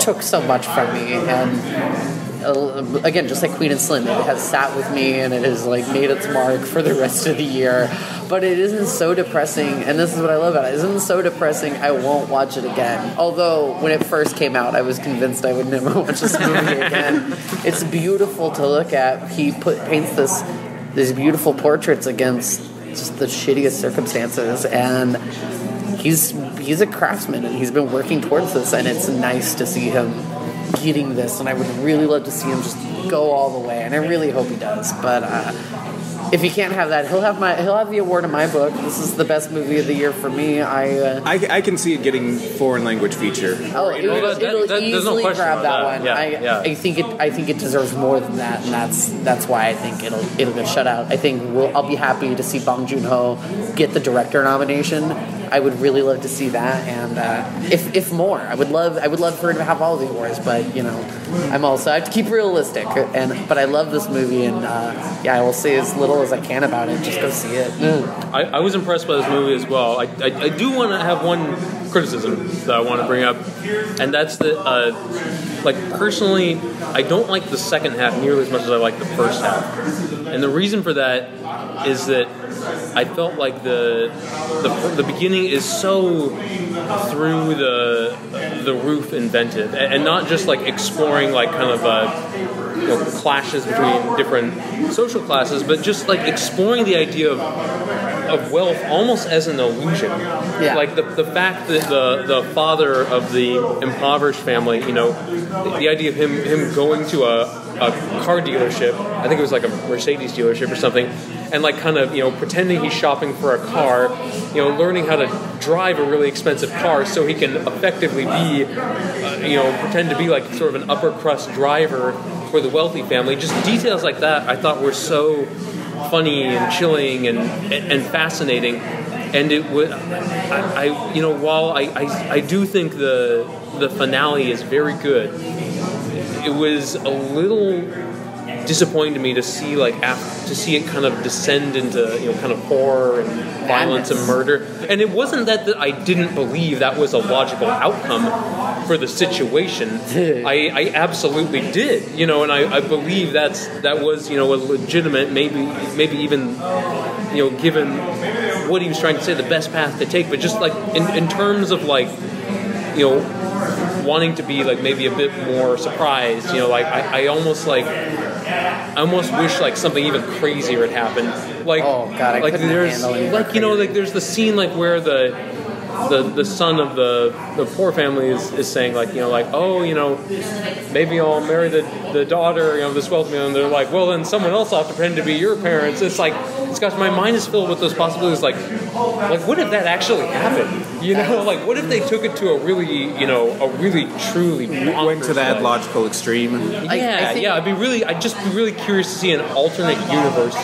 took so much from me and. Again, just like Queen and Slim, it has sat with me and it has like made its mark for the rest of the year. But it isn't so depressing, and this is what I love about it. It isn't so depressing. I won't watch it again. Although when it first came out, I was convinced I would never watch this movie again. It's beautiful to look at. He put paints this these beautiful portraits against just the shittiest circumstances, and he's he's a craftsman, and he's been working towards this, and it's nice to see him getting this. And I would really love to see him just go all the way, and I really hope he does. But uh, if he can't have that, he'll have my he'll have the award in my book. This is the best movie of the year for me. I. Uh, I, I can see it getting foreign language feature. Oh, it Well, will, that- that- it'll that- there's no easily grab that about one. that. I, Yeah, yeah. I think it. I think it deserves more than that, and that's that's why I think it'll it'll get shut out. I think we'll, I'll be happy to see Bong Joon Ho get the director nomination. I would really love to see that, and uh, if if more, I would love I would love for him to have all the awards. But you know, I'm also I have to keep realistic, and but I love this movie, and uh, yeah, I will say as little as I can about it. Just go see it. I, I was impressed by this movie as well. I, I, I do want to have one criticism that I want to bring up, and that's that, uh, like, personally, I don't like the second half nearly as much as I like the first half. And the reason for that is that I felt like the the, the beginning is so through the the roof inventive, and, and not just like exploring like kind of uh, you know, clashes between different social classes, but just like exploring the idea of of wealth almost as an illusion. Yeah. Like the, the fact that the, the father of the impoverished family, you know, the, the idea of him him going to a, a car dealership, I think it was like a Mercedes dealership or something, and like kind of, you know, pretending he's shopping for a car, you know, learning how to drive a really expensive car so he can effectively be, uh, you know, pretend to be like sort of an upper crust driver for the wealthy family. Just details like that I thought were so funny and chilling and and fascinating. And it would, I, I you know, while I, I, I do think the the finale is very good, it was a little disappointing to me to see like after, to see it kind of descend into you know kind of horror and violence and murder. And it wasn't that, that I didn't believe that was a logical outcome for the situation. I, I absolutely did, you know, and I, I believe that's that was you know a legitimate, maybe maybe even you know given what he was trying to say, the best path to take. But just like in, in terms of like you know wanting to be like maybe a bit more surprised. You know, like I, I almost like I almost wish like something even crazier had happened. Like Oh, God, I like there's like you know like there's the scene like where the the, the son of the, the poor family is, is saying like you know like oh you know maybe I'll marry the, the daughter you know this wealthy man and they're like well then someone else will have to pretend to be your parents it's like it's gosh my mind is filled with those possibilities like like what if that actually happened you know like what if they took it to a really you know a really truly Went to that level? logical extreme. I yeah, yeah. I'd be really, I'd just be really curious to see an alternate universe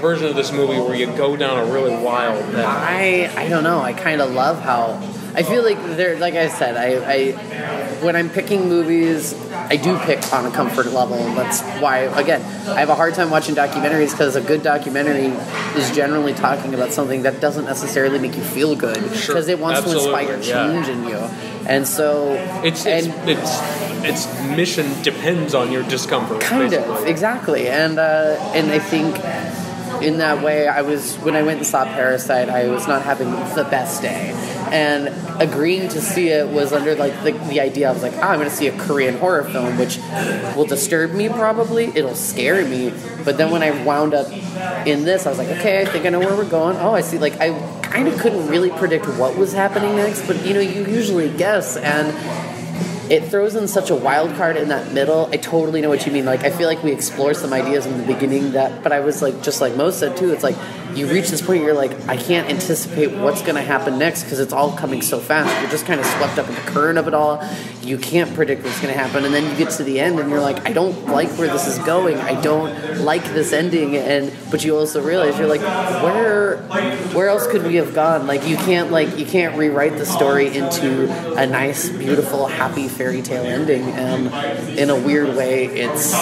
version of this movie where you go down a really wild path. I I don't know. I kind of love how I feel like they're like I said. I, I when I'm picking movies, I do pick on a comfort level. That's why again I have a hard time watching documentaries because a good documentary is generally talking about something that doesn't necessarily make you feel good because Sure. it wants Absolutely, to inspire yeah. change in you. And so It's it's, and it's its mission depends on your discomfort. kind basically. of exactly and uh, and i think in that way i was when i went and saw parasite i was not having the best day. And agreeing to see it was under like the, the idea was like oh, i'm going to see a korean horror film which will disturb me probably. It'll scare me. But then when i wound up in this i was like okay i think i know where we're going. Oh i see like i kind of couldn't really predict what was happening next but you know you usually guess. And it throws in such a wild card in that middle. I totally know what you mean. Like I feel like we explore some ideas in the beginning that, but I was like, just like Mo said too. It's like you reach this point, you're like, I can't anticipate what's going to happen next because it's all coming so fast. You're just kind of swept up in the current of it all. You can't predict what's going to happen, and then you get to the end, and you're like, I don't like where this is going. I don't like this ending, and but you also realize you're like, where, where else could we have gone? Like you can't like you can't rewrite the story into a nice, beautiful, happy fairy tale ending. And in a weird way, it's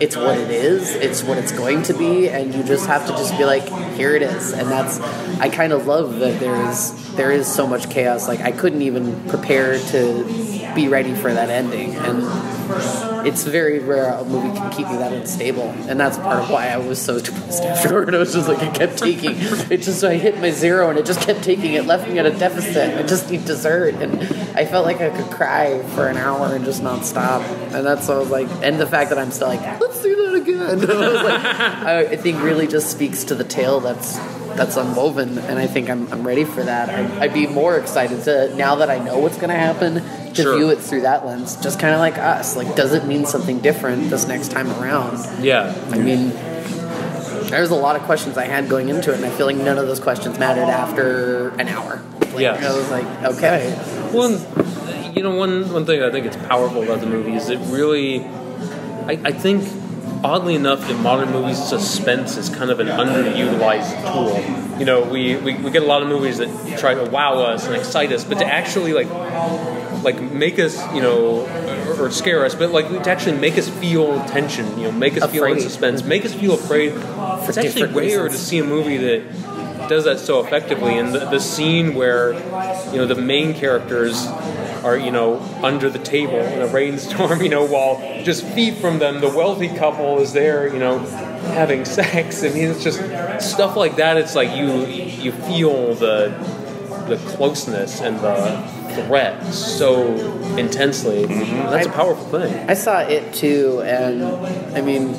it's what it is. It's what it's going to be, and you just have to just be like, here it is. And that's I kind of love that there is there is so much chaos. Like I couldn't even prepare to be ready for that ending, and it's very rare a movie can keep you that unstable, and that's part of why I was so depressed afterward. I was just like, it kept taking. It just I hit my zero, and it just kept taking. It left me at a deficit. I just need dessert, and I felt like I could cry for an hour and just not stop. And that's what I was like, and the fact that I'm still like, let's do that again. I was like, I, I think really just speaks to the tale that's that's unwoven, and I think I'm, I'm ready for that. I, I'd be more excited to now that I know what's going to happen to Sure. view it through that lens, just kind of like us. Like, does it mean something different this next time around? Yeah. I mean, there's a lot of questions I had going into it, and I feel like none of those questions mattered after an hour. Like, Yes. I was like, okay, One, you know, one one thing I think it's powerful about the movie is it really, I, I think, oddly enough, in modern movies, suspense is kind of an underutilized tool. You know, we, we, we get a lot of movies that try to wow us and excite us, but to actually like like make us, you know, or, or scare us, but like to actually make us feel tension, you know, make us feel in suspense, make us feel afraid. it's actually different rare reasons. to see a movie that does that so effectively. And the, the scene where, you know, the main characters are, you know, under the table in a rainstorm, you know, while just feet from them, the wealthy couple is there, you know, having sex. I mean, it's just stuff like that. It's like you you feel the the closeness and the threat so intensely. Mm-hmm. That's a powerful thing. I saw it too, and I mean,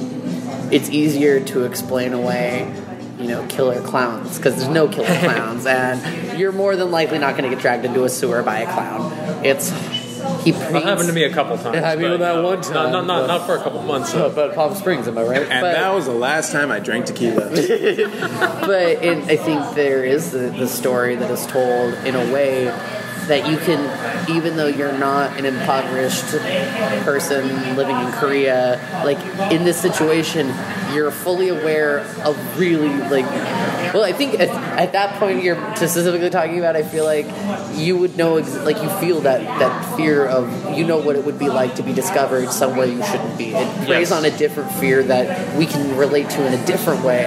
it's easier to explain away, you know, killer clowns because there's no killer clowns, and you're more than likely not going to get dragged into a sewer by a clown. It's he paints, That happened to me a couple times. It happened to me that one Not, time, not, not, but- not for a couple months. Though. but Palm Springs, am I right? And But- that was the last time I drank tequila. but it, I think there is the, the story that is told in a way that you can, even though you're not an impoverished person living in Korea, like in this situation, you're fully aware of really like. Well, I think at, at that point you're specifically talking about. I feel like you would know, ex- like you feel that that fear of you know what it would be like to be discovered somewhere you shouldn't be. It preys Yes. on a different fear that we can relate to in a different way.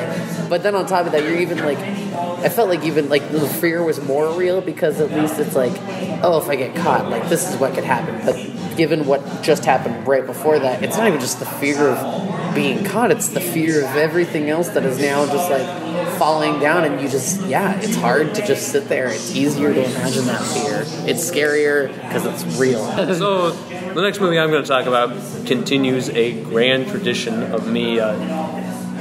But then on top of that, you're even like, I felt like even like the fear was more real because at least it's like, oh, if I get caught, like this is what could happen. But given what just happened right before that, it's not even just the fear of being caught; it's the fear of everything else that is now just like falling down, and you just yeah, it's hard to just sit there. It's easier to imagine that fear. It's scarier because it's real. So, the next movie I'm going to talk about continues a grand tradition of me uh,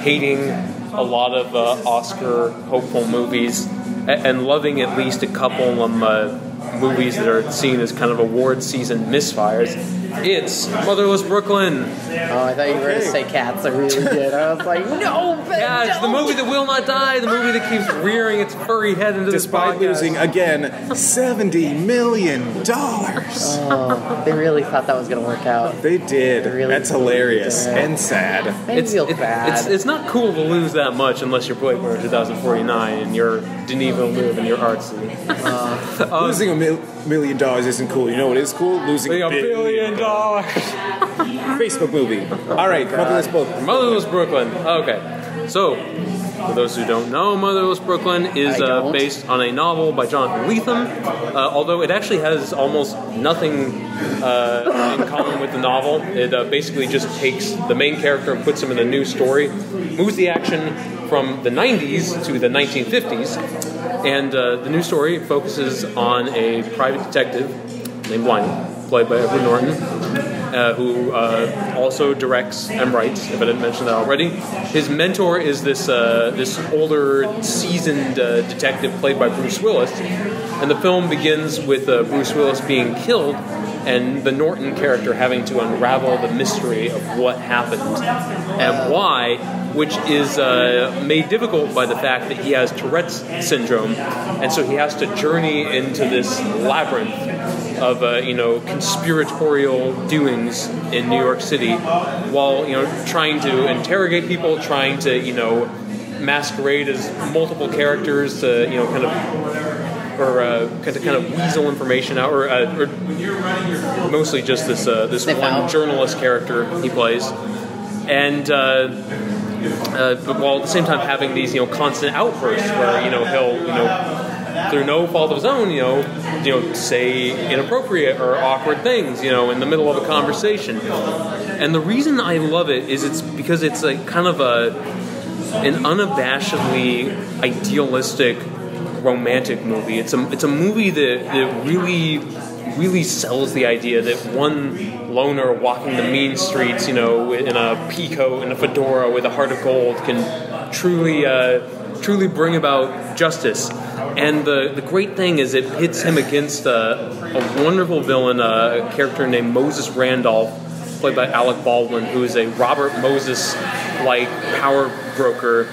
hating a lot of uh, Oscar hopeful movies and loving at least a couple of uh, movies that are seen as kind of award season misfires. It's Motherless Brooklyn. Oh, I thought you were going to say cats. I really did. I was like, no, Ben, Yeah, it's the don't. movie that will not die, the movie that keeps rearing its furry head into Despite this podcast. losing again seventy million dollars, Oh, they really thought that was going to work out. they did. Really That's hilarious did. and sad. Made me It's, feel it- bad. it's, it's not cool to lose that much unless you're Blade Runner 2049 and you're Denis Villeneuve and you're artsy. Uh, um, losing a mil- million dollars isn't cool. You know what is cool? Losing a billion dollars. Facebook movie. All right, Motherless Book. Motherless Brooklyn. Okay, so for those who don't know, Motherless Brooklyn is uh, based on a novel by Jonathan Lethem. Uh, although it actually has almost nothing uh, in common with the novel. It uh, basically just takes the main character and puts him in a new story, moves the action from the 90s to the 1950s, and uh, the new story focuses on a private detective named Blind, played by Edward Norton, uh, who uh, also directs and writes. If I didn't mention that already, his mentor is this uh, this older, seasoned uh, detective played by Bruce Willis, and the film begins with uh, Bruce Willis being killed. And the Norton character having to unravel the mystery of what happened and why, which is uh, made difficult by the fact that he has Tourette's syndrome, and so he has to journey into this labyrinth of uh, you know conspiratorial doings in New York City, while you know trying to interrogate people, trying to you know masquerade as multiple characters to you know kind of or uh, kind of kind of weasel information out, or, uh, or mostly just this uh, this Sniff one out. journalist character he plays, and. Uh, uh, but while at the same time having these, you know, constant outbursts where you know he'll, you know, through no fault of his own, you know, you know, say inappropriate or awkward things, you know, in the middle of a conversation. And the reason I love it is it's because it's like kind of a an unabashedly idealistic romantic movie. It's a it's a movie that, that really really sells the idea that one loner walking the mean streets, you know, in a peacoat and a fedora with a heart of gold can truly uh, truly bring about justice. And the, the great thing is it pits him against a, a wonderful villain, a character named Moses Randolph, played by Alec Baldwin, who is a Robert Moses like power broker,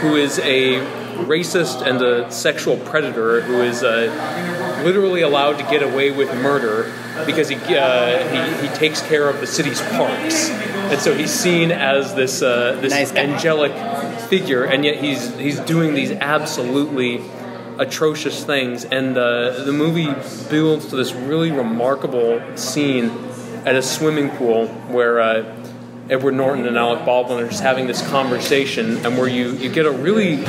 who is a racist and a sexual predator who is uh, literally allowed to get away with murder because he, uh, he, he takes care of the city's parks. And so he's seen as this, uh, this Nice angelic figure, and yet he's, he's doing these absolutely atrocious things. And uh, the movie builds to this really remarkable scene at a swimming pool where uh, Edward Norton and Alec Baldwin are just having this conversation, and where you, you get a really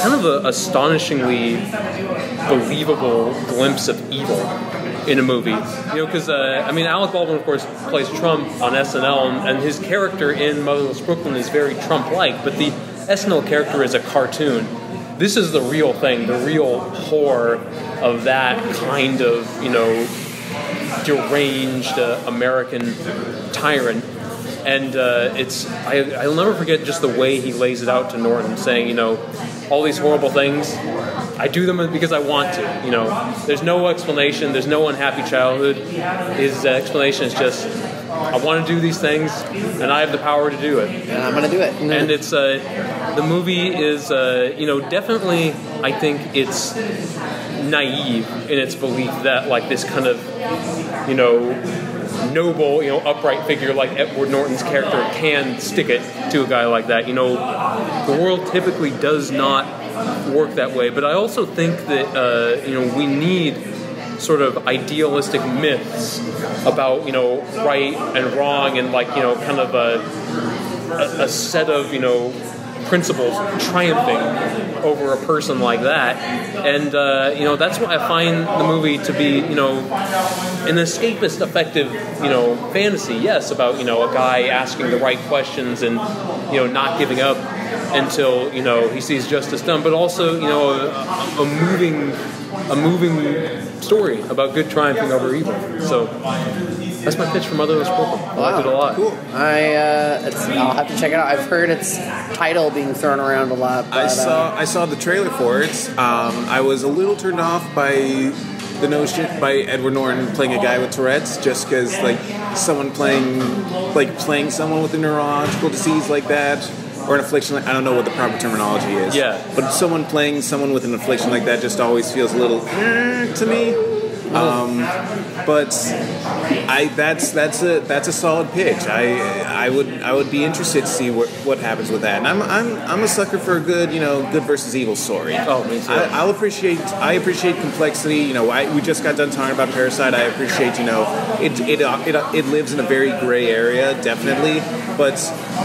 kind of a astonishingly believable glimpse of evil in a movie. You know, because uh, I mean, Alec Baldwin, of course, plays Trump on SNL, and, his character in Motherless Brooklyn is very Trump-like, but the SNL character is a cartoon. This is the real thing, the real horror of that kind of, you know, deranged uh, American tyrant. And uh, it's I, I'll never forget just the way he lays it out to Norton, saying, you know, all these horrible things, I do them because I want to. You know, there's no explanation, there's no unhappy childhood. His uh, explanation is just, I want to do these things, and I have the power to do it and I'm gonna do it. and it's uh, the movie is uh, you know definitely I think it's naive in its belief that like this kind of you know noble you know upright figure like Edward Norton's character can stick it to a guy like that. You know the world typically does not work that way but I also think that uh, you know we need sort of idealistic myths about you know right and wrong and like you know kind of a a, a set of you know principles triumphing over a person like that, and uh, you know that's why I find the movie to be you know an escapist, effective you know fantasy. Yes, about you know a guy asking the right questions and you know not giving up until you know he sees justice done, but also you know a, a moving a moving story about good triumphing over evil. So that's my pitch for Motherless Brooklyn. I liked it a lot. Cool. I uh, it's, I'll have to check it out. I've heard its title being thrown around a lot. But, I uh, saw I saw the trailer for it. Um, I was a little turned off by the notion by Edward Norton playing a guy with Tourette's, just because like someone playing like playing someone with a neurological disease like that. Or an affliction, like, I don't know what the proper terminology is. Yeah. But someone playing someone with an affliction like that just always feels a little eh, to me. Um, but I that's that's a that's a solid pitch. I I would I would be interested to see what, what happens with that. And I'm I'm I'm a sucker for a good you know good versus evil story. Oh, me too. I, I'll appreciate I appreciate complexity. You know, I, we just got done talking about Parasite. I appreciate you know it it it, it lives in a very gray area, definitely. But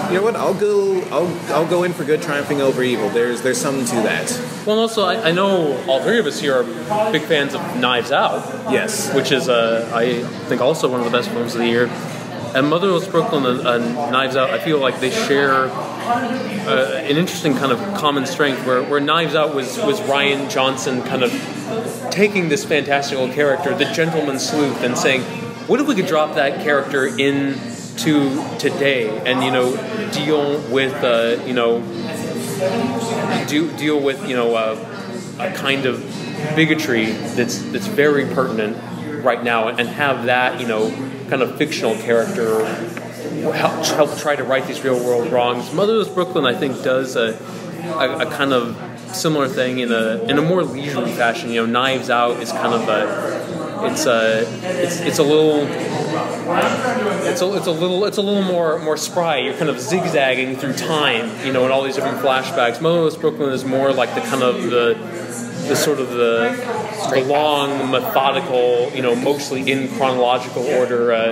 you know what? I'll go I'll I'll go in for good triumphing over evil. There's there's something to that. Well, and also I, I know all three of us here are big fans of Knives Out, Yes. which is uh, I think also one of the best films of the year. And Motherless Brooklyn and, and Knives Out, I feel like they share uh, an interesting kind of common strength where, where Knives Out was, was Rian Johnson kind of taking this fantastical character, the gentleman sleuth, and saying, what if we could drop that character into today and, you know, deal with, uh, you know, do, deal with, you know, uh, a kind of bigotry that's, that's very pertinent right now and have that, you know, kind of fictional character help, help try to right these real world wrongs. Motherless Brooklyn, I think, does a, a, a kind of similar thing in a in a more leisurely fashion. You know, Knives Out is kind of a it's a it's it's a little it's a, it's a little it's a little more more spry. You're kind of zigzagging through time, you know, in all these different flashbacks. Motherless Brooklyn is more like the kind of the the sort of the, the long, methodical, you know, mostly in chronological order uh,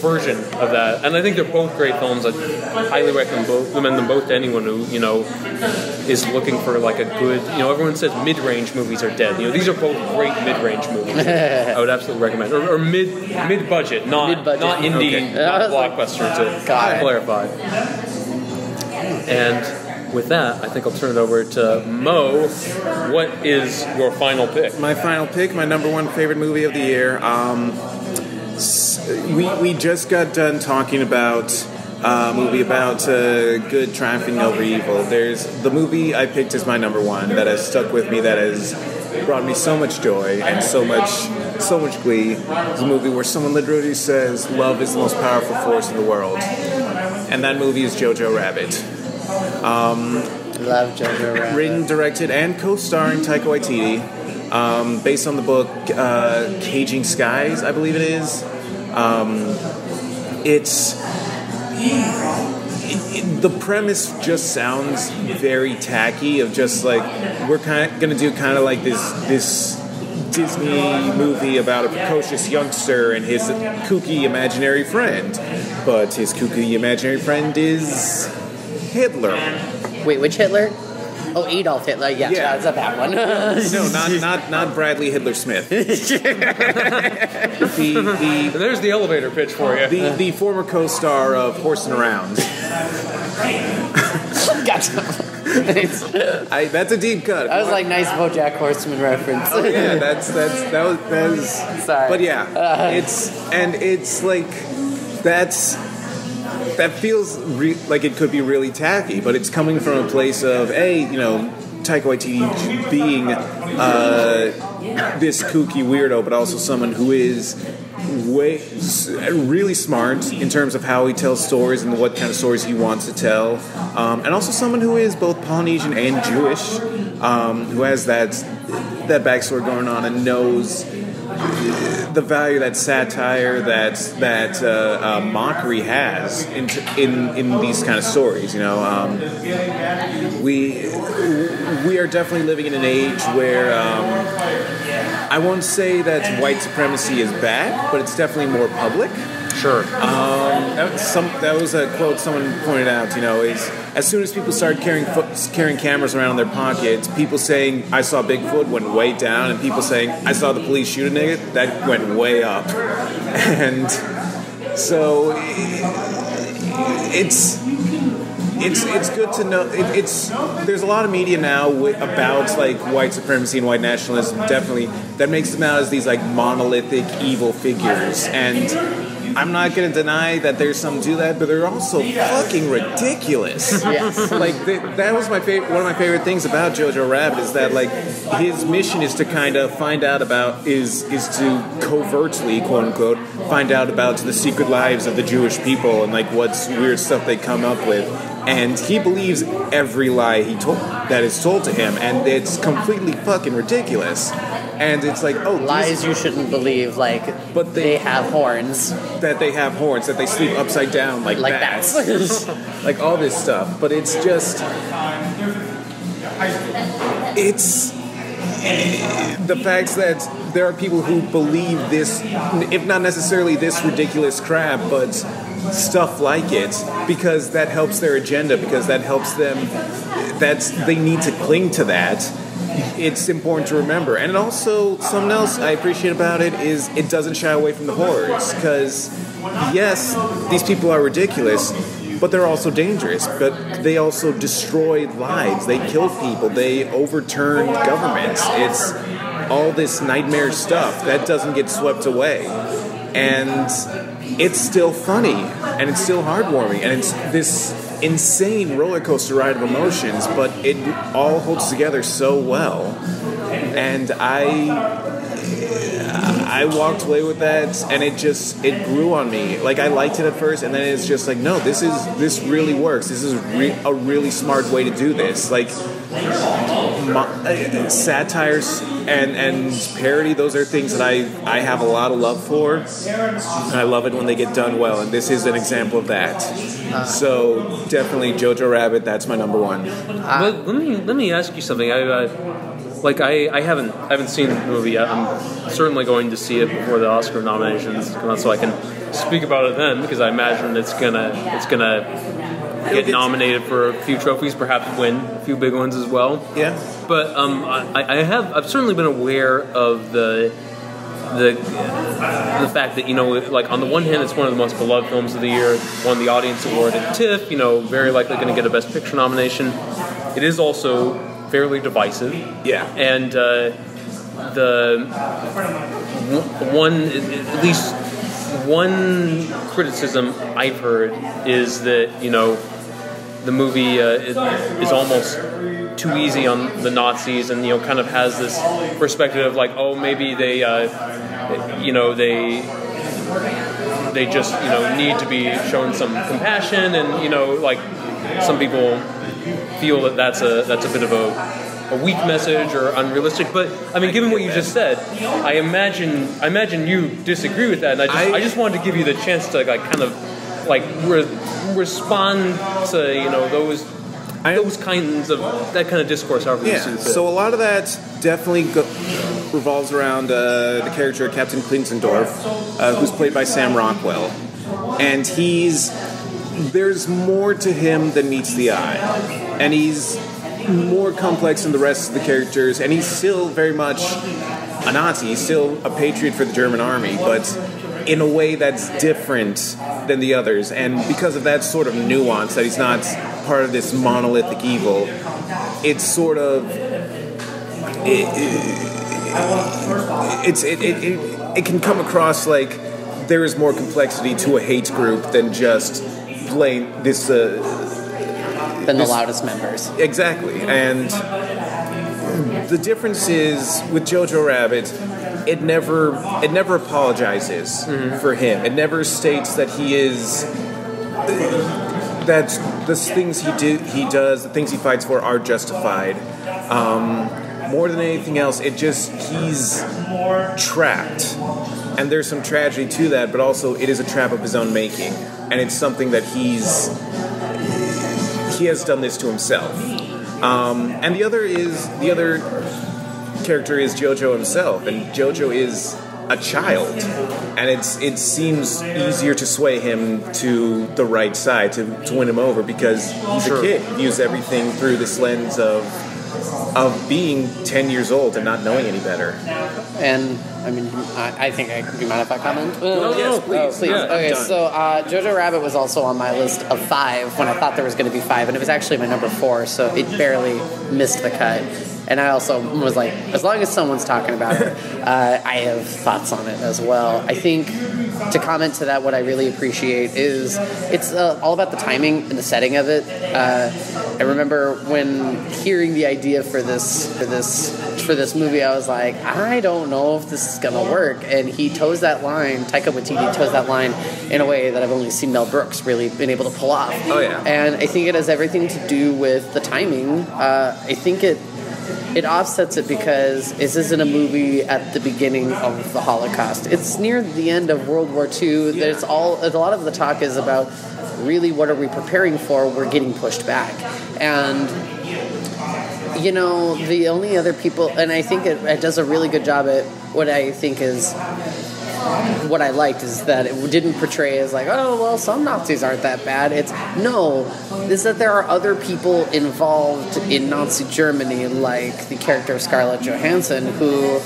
version of that. And I think they're both great films. I highly recommend both recommend them both to anyone who you know is looking for like a good. You know, everyone says mid-range movies are dead. You know, these are both great mid-range movies. I would absolutely recommend, or, or mid mid-budget, not Mid-budget. not indie, Okay. not I was like- blockbuster. To clarify. And with that, I think I'll turn it over to Mo. What is your final pick? My final pick, my number one favorite movie of the year. Um, we we just got done talking about uh, a movie about uh, good triumphing over evil. There's the movie I picked as my number one that has stuck with me. That has brought me so much joy and so much so much glee. It's a movie where someone literally says love is the most powerful force in the world, and that movie is Jojo Rabbit. Love Jojo Rabbit. written, directed, and co-starring Taika Waititi, um, based on the book uh, "Caging Skies," I believe it is. Um, it's it- it- the premise just sounds very tacky. Of just like we're kind of gonna do kind of like this this Disney movie about a precocious youngster and his kooky imaginary friend, but his kooky imaginary friend is Hitler. Wait, which Hitler? Oh, Adolf Hitler. Yeah, Yeah. that's a bad one. No, not not not Bradley Hitler Smith. the, the there's the elevator pitch for you. the the former co-star of Horsin' Around. gotcha. It's- I, that's a deep cut. that was like nice BoJack Horseman reference. Oh yeah, that's that's that was that was. Sorry. But yeah, uh. it's and it's like that's that feels re- like it could be really tacky, but it's coming from a place of a you know Taika Waititi being uh, this kooky weirdo, but also someone who is way really smart in terms of how he tells stories and what kind of stories he wants to tell, um, and also someone who is both Polynesian and Jewish, um, who has that that backstory going on and knows the value that satire, that that uh, uh, mockery has in, in in these kind of stories. You know, um, we we are definitely living in an age where um, I won't say that white supremacy is bad, but it's definitely more public. Sure. Um, that was, some, that was a quote someone pointed out. You know, is as soon as people started carrying foot, carrying cameras around in their pockets, people saying "I saw Bigfoot" went way down, and people saying "I saw the police shoot a nigga" that went way up. And so it's it's it's good to know. It, it's there's a lot of media now wi- about like white supremacy and white nationalism. Definitely, that makes them out as these like monolithic evil figures. And I'm not going to deny that there's some do that, but they're also fucking ridiculous. Yes. like th- that was my favorite. One of my favorite things about Jojo Rabbit is that like his mission is to kind of find out about is is to covertly quote unquote find out about the secret lives of the Jewish people and like what's weird stuff they come up with. And he believes every lie he told that is told to him, and it's completely fucking ridiculous. And it's like, oh, Lies you shouldn't believe, like But they- they have horns, that they have horns, that they sleep upside down like, like bats. bats. like all this stuff. But it's just, it's the fact that there are people who believe this, if not necessarily this ridiculous crap, but stuff like it, because that helps their agenda, because that helps them. That's they need to cling to that. It's important to remember, and also something else I appreciate about it is it doesn't shy away from the horrors. Because yes, these people are ridiculous, but they're also dangerous. But they also destroy lives. They kill people. They overturn governments. It's all this nightmare stuff that doesn't get swept away, and it's still funny and it's still heartwarming and it's this insane roller coaster ride of emotions. But it all holds together so well, and I I walked away with that, and it just it grew on me. Like I liked it at first, and then it's just like, no, this is this really works. This is re- a really smart way to do this. Like mo- uh, satires and and parody; those are things that I I have a lot of love for, and I love it when they get done well. And this is an example of that. So definitely Jojo Rabbit. That's my number one. But let me let me ask you something. I uh, like I, I haven't I haven't seen the movie yet. I'm certainly going to see it before the Oscar nominations come out, so I can speak about it then because I imagine it's gonna it's gonna get nominated for a few trophies, perhaps win a few big ones as well. Yeah. But um, I, I have I've certainly been aware of the the the fact that you know like on the one hand it's one of the most beloved films of the year, won the audience award at TIFF, you know very likely going to get a Best Picture nomination. It is also fairly divisive. Yeah. And uh, the one, at least one criticism I've heard is that you know the movie uh, is, is almost too easy on the Nazis, and you know kind of has this perspective of like, oh, maybe they, uh, you know, they they just you know need to be shown some compassion, and you know like some people feel that that's a that's a bit of a a weak message or unrealistic. But I mean, given what you just said, I imagine I imagine you disagree with that, and I just I, I- just wanted to give you the chance to like kind of like re- respond to you know those I- those kinds of that kind of discourse. However Yeah, so a lot of that definitely go- revolves around uh, the character of Captain Klenzendorf, uh, who's played by Sam Rockwell, and he's there's more to him than meets the eye, and he's more complex than the rest of the characters, and he's still very much a Nazi. He's still a patriot for the German army, but in a way that's different than the others. And because of that sort of nuance, that he's not part of this monolithic evil, it's sort of it, it's it, it, it, it can come across like there is more complexity to a hate group than just plain this uh, than the loudest members. Exactly. And the difference is with Jojo Rabbit, it never it never apologizes for him. It never states that he is that the things he do he does, the things he fights for are justified. Um, more than anything else, it just he's trapped. And there's some tragedy to that, but also it is a trap of his own making. And it's something that he's he has done this to himself. Um, and the other is the other character is Jojo himself, and Jojo is a child, and it's it seems easier to sway him to the right side to, to win him over because he's Sure. a kid, views everything through this lens of of being ten years old and not knowing any better. And I mean, I, I think I do you mind if I comment? No, yes, please. please. Yeah, okay, done. so uh, Jojo Rabbit was also on my list of five when I thought there was going to be five, and it was actually my number four, so it barely missed the cut. And I also was like, as long as someone's talking about it, uh, I have thoughts on it as well. I think to comment to that, what I really appreciate is it's uh, all about the timing and the setting of it. Uh, I remember when hearing the idea for this for this for this movie, I was like, I don't know if this is gonna work. And he toes that line. Taika Waititi toes that line in a way that I've only seen Mel Brooks really been able to pull off. Oh, yeah. And I think it has everything to do with the timing. Uh, I think it it offsets it because this isn't a movie at the beginning of the Holocaust. It's near the end of World War II. There's all a lot of the talk is about really what are we preparing for? We're getting pushed back, and you know the only other people, and I think it, it does a really good job at what I think is what I liked is that it didn't portray as like, oh well, some Nazis aren't that bad. It's no, is that there are other people involved in Nazi Germany, like the character of Scarlett Johansson, who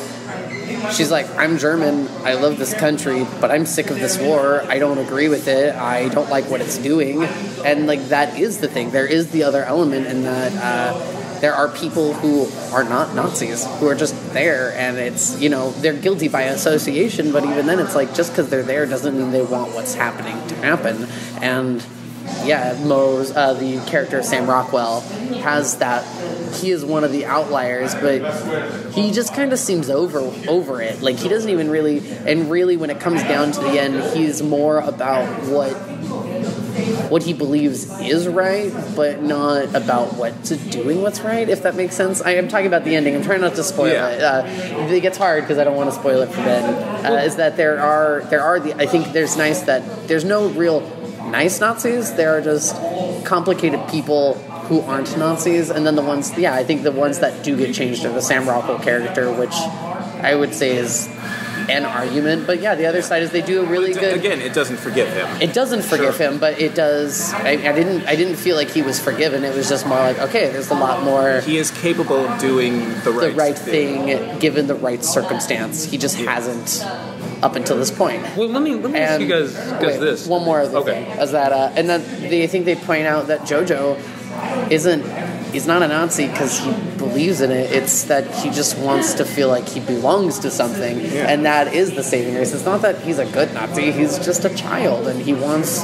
she's like, I'm German, I love this country, but I'm sick of this war. I don't agree with it. I don't like what it's doing, and like that is the thing. There is the other element in that. Uh, there are people who are not Nazis who are just there, and it's you know they're guilty by association. But even then, it's like just because they're there doesn't mean they want what's happening to happen. And yeah, Moe's uh, the character Sam Rockwell has that. He is one of the outliers, but he just kind of seems over over it. Like he doesn't even really, and really, when it comes down to the end, he's more about what what he believes is right, but not about what to doing what's right. If that makes sense. I am talking about the ending. I'm trying not to spoil Yeah. it. Uh, it gets hard because I don't want to spoil it for Ben. Uh, is that there are there are the I think there's nice that there's no real nice Nazis. There are just complicated people who aren't Nazis, and then the ones yeah I think the ones that do get changed are the Sam Rockwell character, which I would say is an argument. But yeah, the other side is they do a really good. Again, it doesn't forgive him. It doesn't forgive him, but it does. I, I didn't. I didn't feel like he was forgiven. It was just more like, okay, there's a lot more He is capable of doing the the right, right thing given the right circumstance. He just hasn't up until this point. Well, let me let me ask you guys guys wait, this. one more other Okay. thing is that, uh, and then they I think they point out that JoJo isn't. He's not a Nazi because he believes in it. It's that he just wants to feel like he belongs to something, and that is the saving grace. It's not that he's a good Nazi. He's just a child, and he wants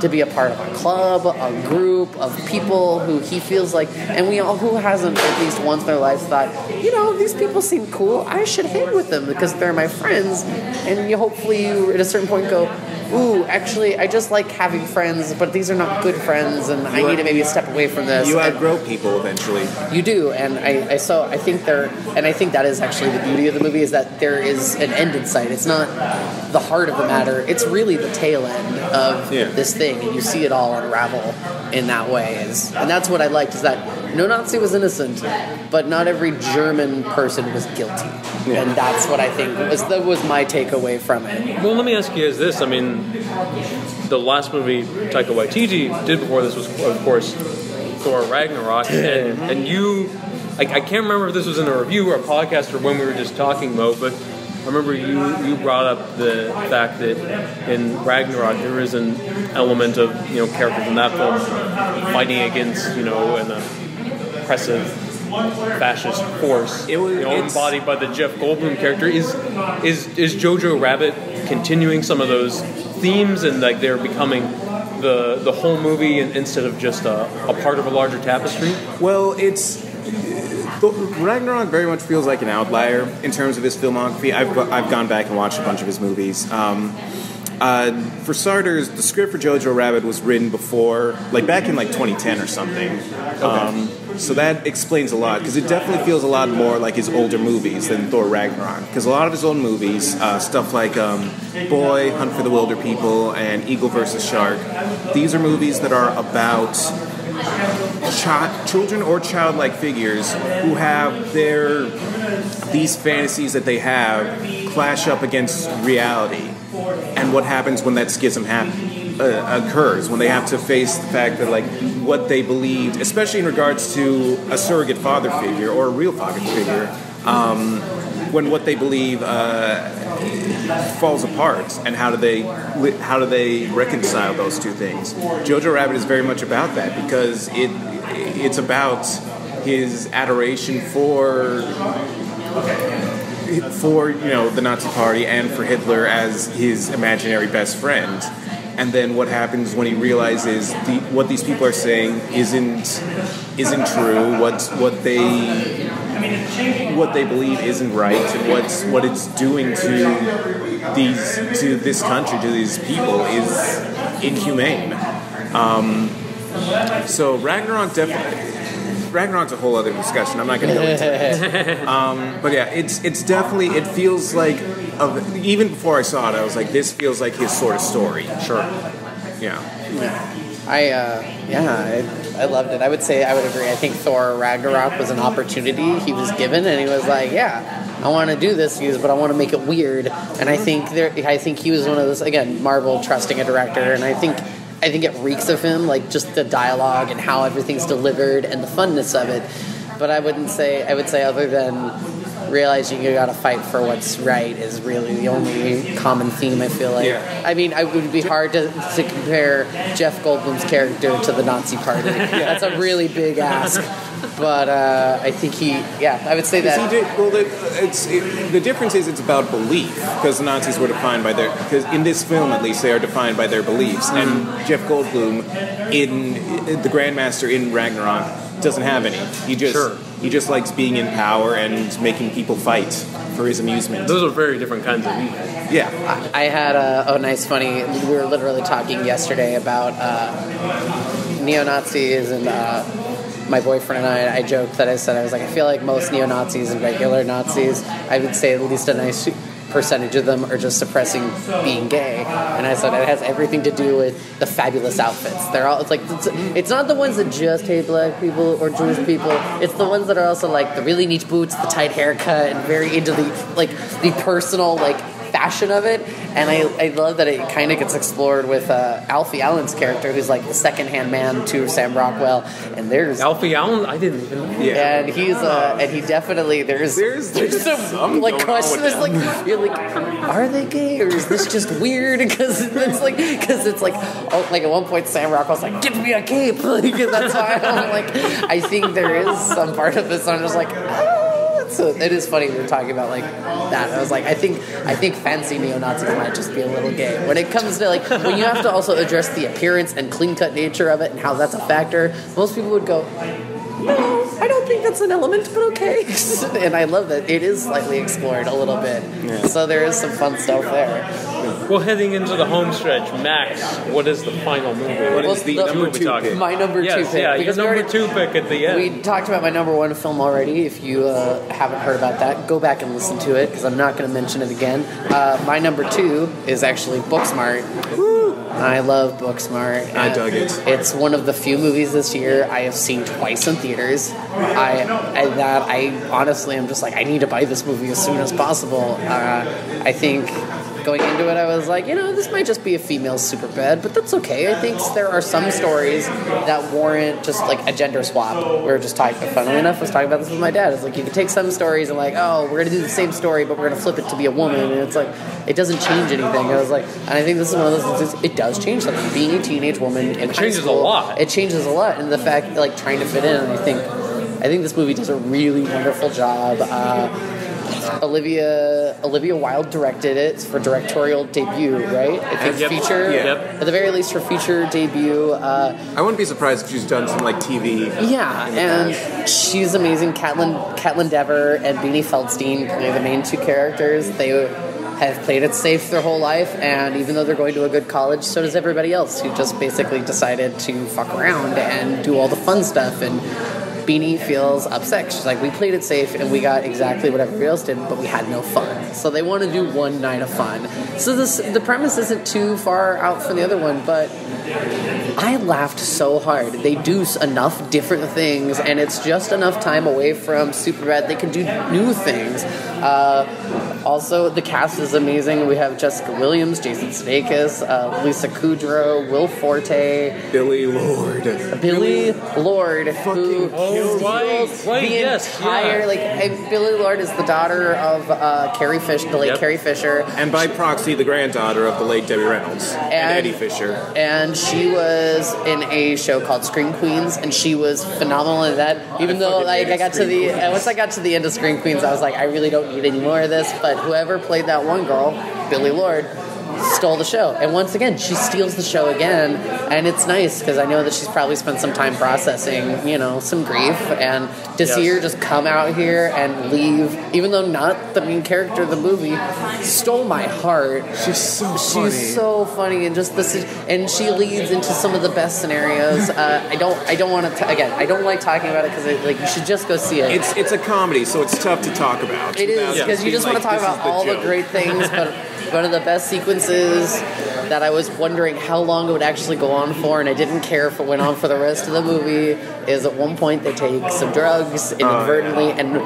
to be a part of a club, a group of people who he feels like. And we all, who hasn't at least once in their lives thought, you know, these people seem cool. I should hang with them because they're my friends. And you hopefully you at a certain point go, ooh, actually, I just like having friends, but these are not good friends, and I need to maybe step away from this. You outgrow people eventually. you do, and I, I so I think there, and I think that is actually the beauty of the movie is that there is an end in sight. It's not the heart of the matter; it's really the tail end of Yeah. this thing, and you see it all unravel in that way. Is and that's what I liked is that no Nazi was innocent, but not every German person was guilty, Yeah. and that's what I think was that was my takeaway from it. Well, let me ask you Is this. I mean, the last movie Taika Waititi did before this was, of course, Thor Ragnarok, and, and you, I, I can't remember if this was in a review or a podcast or when we were just talking, Mo, but I remember you you brought up the fact that in Ragnarok there is an element of you know characters in that film fighting against you know an oppressive fascist force, It was- you know, embodied by the Jeff Goldblum character. Is is is Jojo Rabbit continuing some of those themes and like they're becoming the the whole movie instead of just a, a part of a larger tapestry? Well, it's Ragnarok very much feels like an outlier in terms of his filmography. I've I've gone back and watched a bunch of his movies. Um, uh, for starters, the script for Jojo Rabbit was written before, like back in like 2010 or something. Um, so that explains a lot because it definitely feels a lot more like his older movies than Thor Ragnarok. Because a lot of his old movies, uh, stuff like um, Boy, Hunt for the Wilderpeople, and Eagle versus Shark, these are movies that are about chi- children or childlike figures who have their these fantasies that they have clash up against reality, and what happens when that schism happen, uh, occurs when they have to face the fact that like what they believed, especially in regards to a surrogate father figure or a real father figure. Um, when what they believe uh, falls apart, and how do they how do they reconcile those two things? Jojo Rabbit is very much about that because it it's about his adoration for for you know the Nazi Party and for Hitler as his imaginary best friend. And then what happens when he realizes the, what these people are saying isn't isn't true? What what they what they believe isn't right, and what's what it's doing to these to this country to these people is inhumane. Um, so Ragnarok definitely. Ragnarok's a whole other discussion. I'm not going to go into it. Um, but yeah, it's it's definitely it feels like of even before I saw it, I was like, this feels like his sort of story. Sure. Yeah. yeah. I uh, yeah, I, I loved it. I would say I would agree. I think Thor Ragnarok was an opportunity he was given, and he was like, "Yeah, I want to do this, but I want to make it weird." And I think there, I think he was one of those again, Marvel trusting a director, and I think I think it reeks of him, like just the dialogue and how everything's delivered and the funness of it. But I wouldn't say I would say other than realizing you got to fight for what's right is really the only common theme. I feel like. Yeah. I mean, it would be hard to, to compare Jeff Goldblum's character to the Nazi Party. That's a really big ask. But uh, I think he, yeah, I would say that. he did, well, it, it's it, the difference is it's about belief because the Nazis were defined by their because in this film at least they are defined by their beliefs and Jeff Goldblum in, in the Grandmaster in Ragnarok doesn't have any. He just Sure. He just likes being in power and making people fight for his amusement. Those are very different kinds of evil. Yeah, I had a oh nice funny. We were literally talking yesterday about uh, neo Nazis and. Uh, my boyfriend and I, I joked that I said I was like I feel like most neo Nazis and regular Nazis, I would say at least a nice percentage of them are just suppressing being gay, and I said it has everything to do with the fabulous outfits. They're all it's like it's, it's not the ones that just hate black people or Jewish people. It's the ones that are also like the really neat boots, the tight haircut, and very into the like the personal like fashion of it, and I, I love that it kind of gets explored with uh, Alfie Allen's character, who's like the second-hand man to Sam Rockwell, and there's Alfie Allen, I didn't even know. yeah. and he's uh, and he definitely there's There's- there's some, some like going on question. There's like you're like, are they gay or is this just weird? Because it's like because it's like oh, like at one point Sam Rockwell's like, give me a cape, like and that's why I'm like I think there is some part of this. I'm just like. So it is funny we are talking about like that. I was like, I think I think fancy neo Nazis might just be a little gay. When it comes to like when you have to also address the appearance and clean cut nature of it and how that's a factor, most people would go, no, I don't think that's an element, but okay. and I love that it is slightly explored a little bit. So there is some fun stuff there. Well, heading into the home stretch, Max, what is the final movie? What Well, is the the- number we two talking? pick? My number yes, two pick. yeah, your because we number already- two pick at the end. We talked about my number one film already. If you uh, haven't heard about that, go back and listen to it because I'm not going to mention it again. Uh, my number two is actually Booksmart. I love Booksmart. I dug it. It's one of the few movies this year I have seen twice in theaters. I, I that I honestly am just like I need to buy this movie as soon as possible. Uh, I think going into it, I was like, you know, this might just be a female Superbad, but that's okay. I think there are some stories that warrant just like a gender swap. We were just talking, funnily enough, I was talking about this with my dad. It's like you can take some stories and like, oh, we're gonna do the same story, but we're gonna flip it to be a woman, and it's like it doesn't change anything. I was like, and I think this is one of those instances. It does change something. Being a teenage woman in It changes a lot. It changes a lot, and the fact like trying to fit in. And I think, I think this movie does a really wonderful job. Uh, Olivia Olivia Wilde directed it for directorial debut, right? I think Yep. feature. Yep. At the very least, for feature debut. Uh, I wouldn't be surprised if she's done some like TV. yeah, and past. she's amazing. Kaitlyn Kaitlyn Dever and Beanie Feldstein play the main two characters. They have played it safe their whole life, and even though they're going to a good college, so does everybody else who just basically decided to fuck around and do all the fun stuff. And Beanie feels upset. She's like, we played it safe and we got exactly what everybody else did, but we had no fun. So they want to do one night of fun. So this the premise isn't too far out from the other one, but I laughed so hard. They do enough different things, and it's just enough time away from Superbad. They can do new things. Uh, also, the cast is amazing. We have Jessica Williams, Jason Sudeikis, uh, Lisa Kudrow, Will Forte, Billie Lourd. Billie Lourd, who Oh, right, steals right, the yes, entire yeah. like. And Billie Lourd is the daughter of uh, Carrie Fish, the late Yep. Carrie Fisher. And by proxy, the granddaughter of the late Debbie Reynolds and, And- Eddie Fisher. and she was in a show called Scream Queens, and she was phenomenal in that. Even I though, like, I hated got to the Queens. once I got to the end of Scream Queens, I was like, I really don't need any more of this. But whoever played that one girl, Billie Lourd, stole the show, and once again, she steals the show again, and it's nice because I know that she's probably spent some time processing, you know, some grief, and to see her just come out here and leave, even though not the main character of the movie, stole my heart. She's so funny. She's so funny and just this, and she leads into some of the best scenarios. Uh, I don't, I don't want to. Again, I don't like talking about it because like you should just go see it. It's it's a comedy, so it's tough to talk about. It is without because you being just want to talk this is about all joke. the great things, but one of the best sequences that I was wondering how long it would actually go on for, and I didn't care if it went on for the rest of the movie. Is at one point they take some drugs oh, inadvertently and.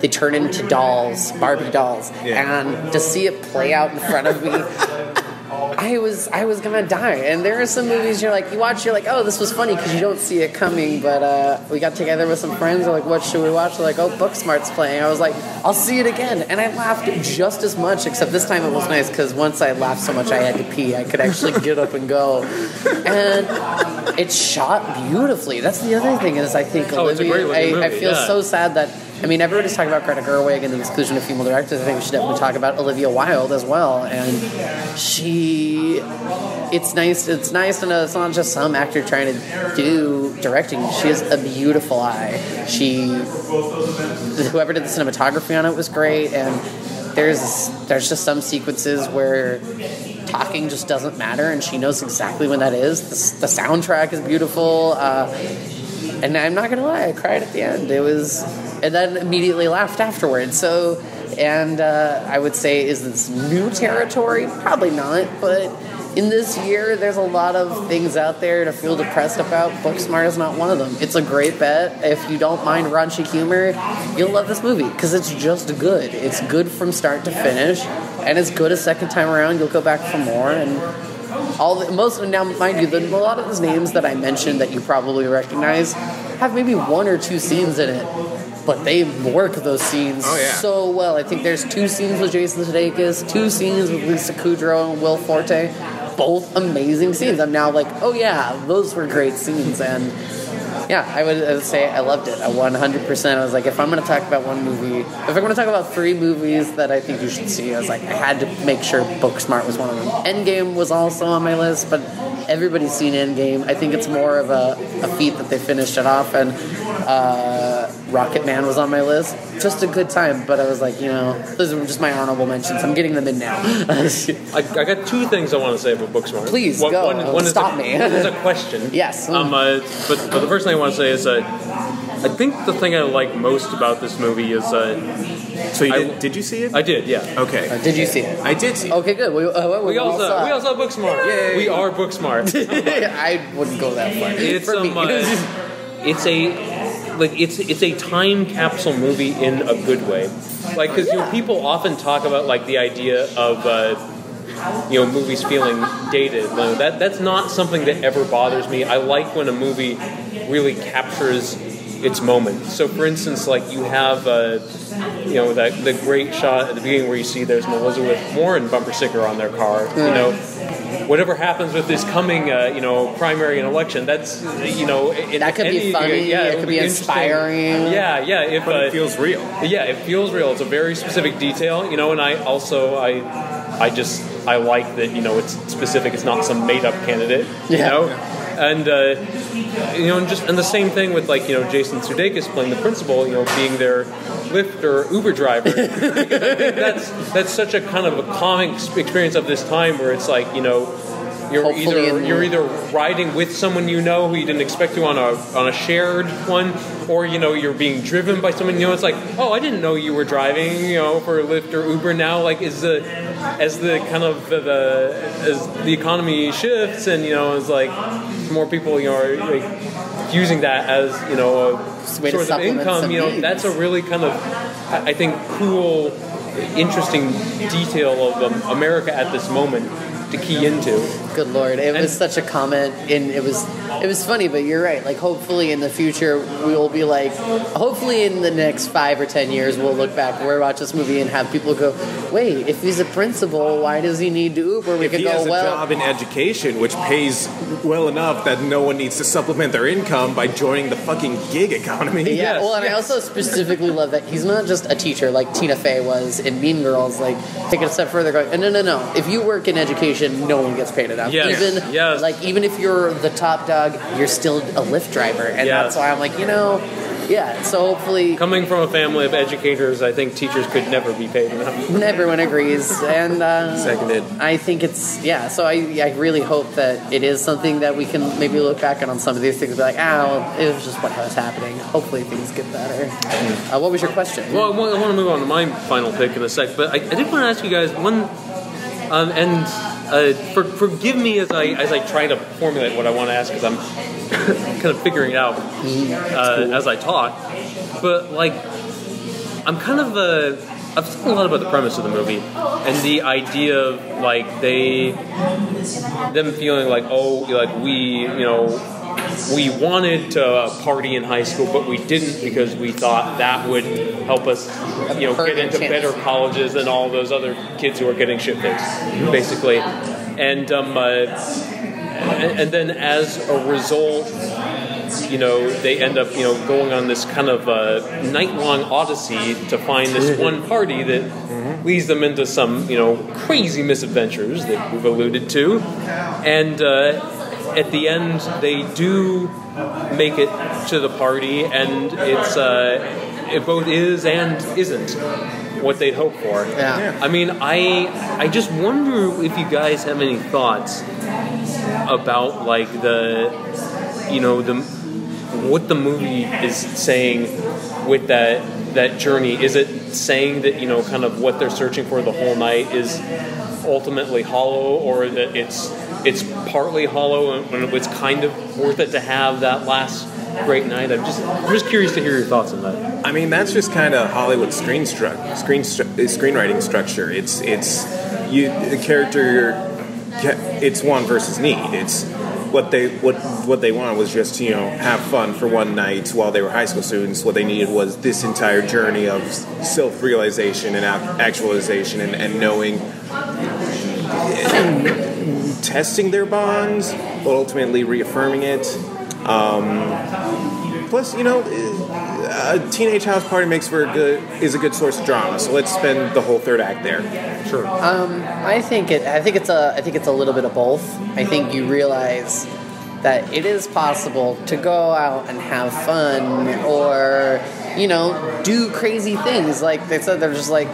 They turn into dolls, Barbie dolls, Yeah. and to see it play out in front of me, I was I was gonna die. And there are some movies you're like you watch you're like oh this was funny because you don't see it coming. But uh, we got together with some friends. They're like what should we watch? They're like oh Booksmart's playing. I was like I'll see it again, and I laughed just as much. Except this time it was nice because once I laughed so much I had to pee. I could actually get up and go, and it's shot beautifully. That's the other thing is I think Oh, Olivia. I, I feel yeah. so sad that. I mean, everybody's talking about Greta Gerwig and the exclusion of female directors. I think we should definitely talk about Olivia Wilde as well. And she, it's nice. It's nice to know it's not just some actor trying to do directing. She has a beautiful eye. She, whoever did the cinematography on it was great. And there's there's just some sequences where talking just doesn't matter, and she knows exactly when that is. The, the soundtrack is beautiful. Uh, and I'm not gonna lie, I cried at the end. It was, and then immediately laughed afterwards. So, and uh, I would say, is this new territory? Probably not. But in this year, there's a lot of things out there to feel depressed about. Booksmart is not one of them. It's a great bet. If you don't mind raunchy humor, you'll love this movie because it's just good. It's good from start to finish, and it's good a second time around. You'll go back for more and all the, most now mind you the, a lot of those names that i mentioned that you probably recognize have maybe one or two scenes in it but they work those scenes Oh, yeah. so well i think there's two scenes with jason sudeikis two scenes with lisa kudrow and will forte both amazing scenes i'm now like oh yeah those were great scenes and yeah, I would, I would say I loved it. I 100%. I was like, if I'm going to talk about one movie, if I'm going to talk about three movies that I think you should see, I was like, I had to make sure Booksmart was one of them. Endgame was also on my list, but everybody's seen Endgame. I think it's more of a, a feat that they finished it off, and uh, Rocket Man was on my list. Just a good time, but I was like, you know, those are just my honorable mentions. I'm getting them in now. I, I got two things I want to say about Booksmart. Please, one, go. One, one Stop is a, me. One is a question. Yes. Um, uh, but, but the first thing I want to say is uh, I think the thing I like most about this movie is uh, So you I- did, did you see it? I did, yeah. okay. Did you see it? I did see it. Okay, good. We, uh, We all saw, we all saw Booksmart. Yay. We are Booksmart. I wouldn't go that far. It's For me. um, uh, it's a like it's it's a time capsule movie in a good way. Like because you know, people often talk about like the idea of uh, you know movies feeling dated. That that's not something that ever bothers me. I like when a movie really captures its moment. So for instance, like you have uh, you know that the great shot at the beginning where you see there's an Elizabeth Warren bumper sticker on their car. You know. Whatever happens with this coming, uh, you know, primary and election, that's, you know, in That could be funny, Yeah, it would could be interesting. inspiring. Yeah, yeah. If But uh, it feels real. yeah, it feels real. It's a very specific detail, you know, and I also I I just I like that you know it's specific. It's not some made up candidate, you Yeah. know, and uh, you know, and just and the same thing with like you know Jason Sudeikis playing the principal, you know, being their Lyft or Uber driver. because I think that's that's such a kind of a comic experience of this time where it's like you know. You're either you're either riding with someone you know who you didn't expect to on a on a shared one, or you know you're being driven by someone you know. It's like, oh, I didn't know you were driving, you know, for Lyft or Uber. Now, like, is the as the kind of the, the as the economy shifts and you know, it's like more people you know are like using that as you know a source of income. You know, needs. that's a really kind of I I think cool, interesting detail of um, America at this moment to key into. Good lord, it And- was such a comment, and it was it was funny. But you're right. Like, hopefully in the future we will be like, hopefully in the next five or ten years we'll look back, we'll watch this movie, and have people go, "Wait, if he's a principal, why does he need to Uber?" We If could he go, has a "Well, job in education, which pays well enough that no one needs to supplement their income by joining the fucking gig economy. Yeah, Yes, well, and I also specifically love that he's not just a teacher like Tina Fey was in Mean Girls. Like, take it a step further, going, no, no, no. If you work in education, no one gets paid enough. Yes, Even yes. like even if you're the top dog, you're still a Lyft driver, and Yes. that's why I'm like, you know, yeah. So hopefully, Coming from a family of educators, I think teachers could never be paid enough. everyone agrees, and uh, Seconded. I think it's yeah. So I I really hope that it is something that we can maybe look back on on some of these things, and be like, ah, well, it was just what was happening. Hopefully things get better. Uh, what was your question? Well, I want, I want to move on to my final pick in a sec, but I, I did want to ask you guys one, um, and uh, for, forgive me as I as I try to formulate what I want to ask because I'm kind of figuring it out uh, as I talk. But like, I'm kind of uh, I've thought a lot about the premise of the movie and the idea of like they them feeling like oh like we you know we wanted to party in high school, but we didn't because we thought that would help us, you know, get into chance. better colleges than all those other kids who are getting shit faced, basically. And um, uh, and, and then as a result, you know, they end up, you know, going on this kind of uh, night-long odyssey to find this one party that leads them into some, you know, crazy misadventures that we've alluded to, and uh, at the end they do make it to the party, and it's uh, it both is and isn't what they'd hoped for. Yeah. I mean, I I just wonder if you guys have any thoughts about like the you know the what the movie is saying with that that journey is it saying that you know kind of what they're searching for the whole night is ultimately hollow or that it's it's partly hollow and it's kind of worth it to have that last great night i'm just i'm just curious to hear your thoughts on that I mean, that's just kind of Hollywood screen stru- screen stru- screenwriting structure. It's it's you the character. It's want versus need. It's what they what what they wanted was just you know have fun for one night while they were high school students. What they needed was this entire journey of self realization and actualization and, and knowing testing their bonds, but ultimately reaffirming it. Um, plus, you know, a teenage house party makes for a good is a good source of drama. So let's spend the whole third act there. sure I think it. I think it's a. I think it's a little bit of both. I think you realize that it is possible to go out and have fun, or you know, do crazy things. Like they said, they're just like.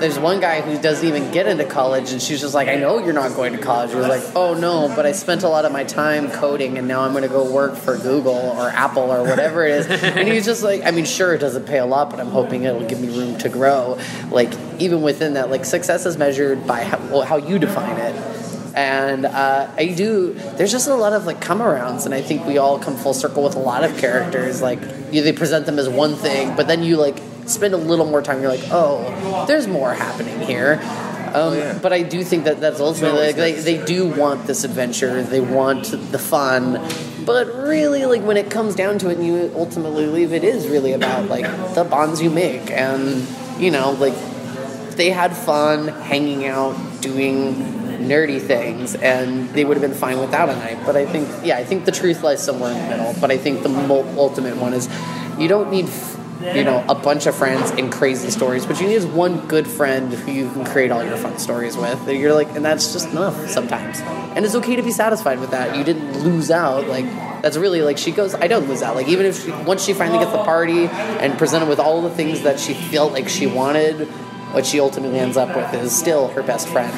There's one guy who doesn't even get into college, and she's just like, "I know you're not going to college." He was like, "Oh no, but I spent a lot of my time coding, and now I'm going to go work for Google or Apple or whatever it is." and he's just like, "I mean, sure, it doesn't pay a lot, but I'm hoping it'll give me room to grow." Like even within that, like success is measured by how, well, how you define it. And uh, I do. There's just a lot of like come arounds, and I think we all come full circle with a lot of characters. Like you, they present them as one thing, but then you like spend a little more time. You're like, oh, there's more happening here. Um, yeah. But I do think that that's ultimately like, they, they do want this adventure. They want the fun. But really, like when it comes down to it, and you ultimately leave, it is really about like the bonds you make, and you know, like they had fun hanging out, doing nerdy things, and they would have been fine without a knife. But I think, yeah, I think the truth lies somewhere in the middle. But I think the ultimate one is you don't need, you know, a bunch of friends and crazy stories, but you need one good friend who you can create all your fun stories with. And you're like, and that's just enough sometimes. And it's okay to be satisfied with that. You didn't lose out. Like that's really like she goes. I don't lose out. Like even if she, once she finally gets the party and presented with all the things that she felt like she wanted what she ultimately ends up with is still her best friend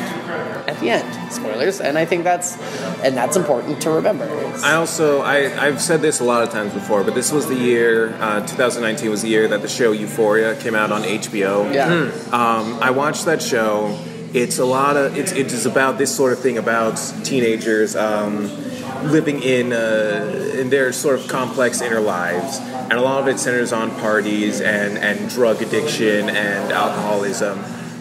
at the end. Spoilers, and I think that's and that's important to remember. It's- I also I, I've said this a lot of times before, but this was the year uh, 2019 was the year that the show Euphoria came out on HBO. yeah. Um, I watched that show. It's a lot of it's it is about this sort of thing about teenagers um, living in uh, in their sort of complex inner lives, and a lot of it centers on parties and and drug addiction and alcoholism.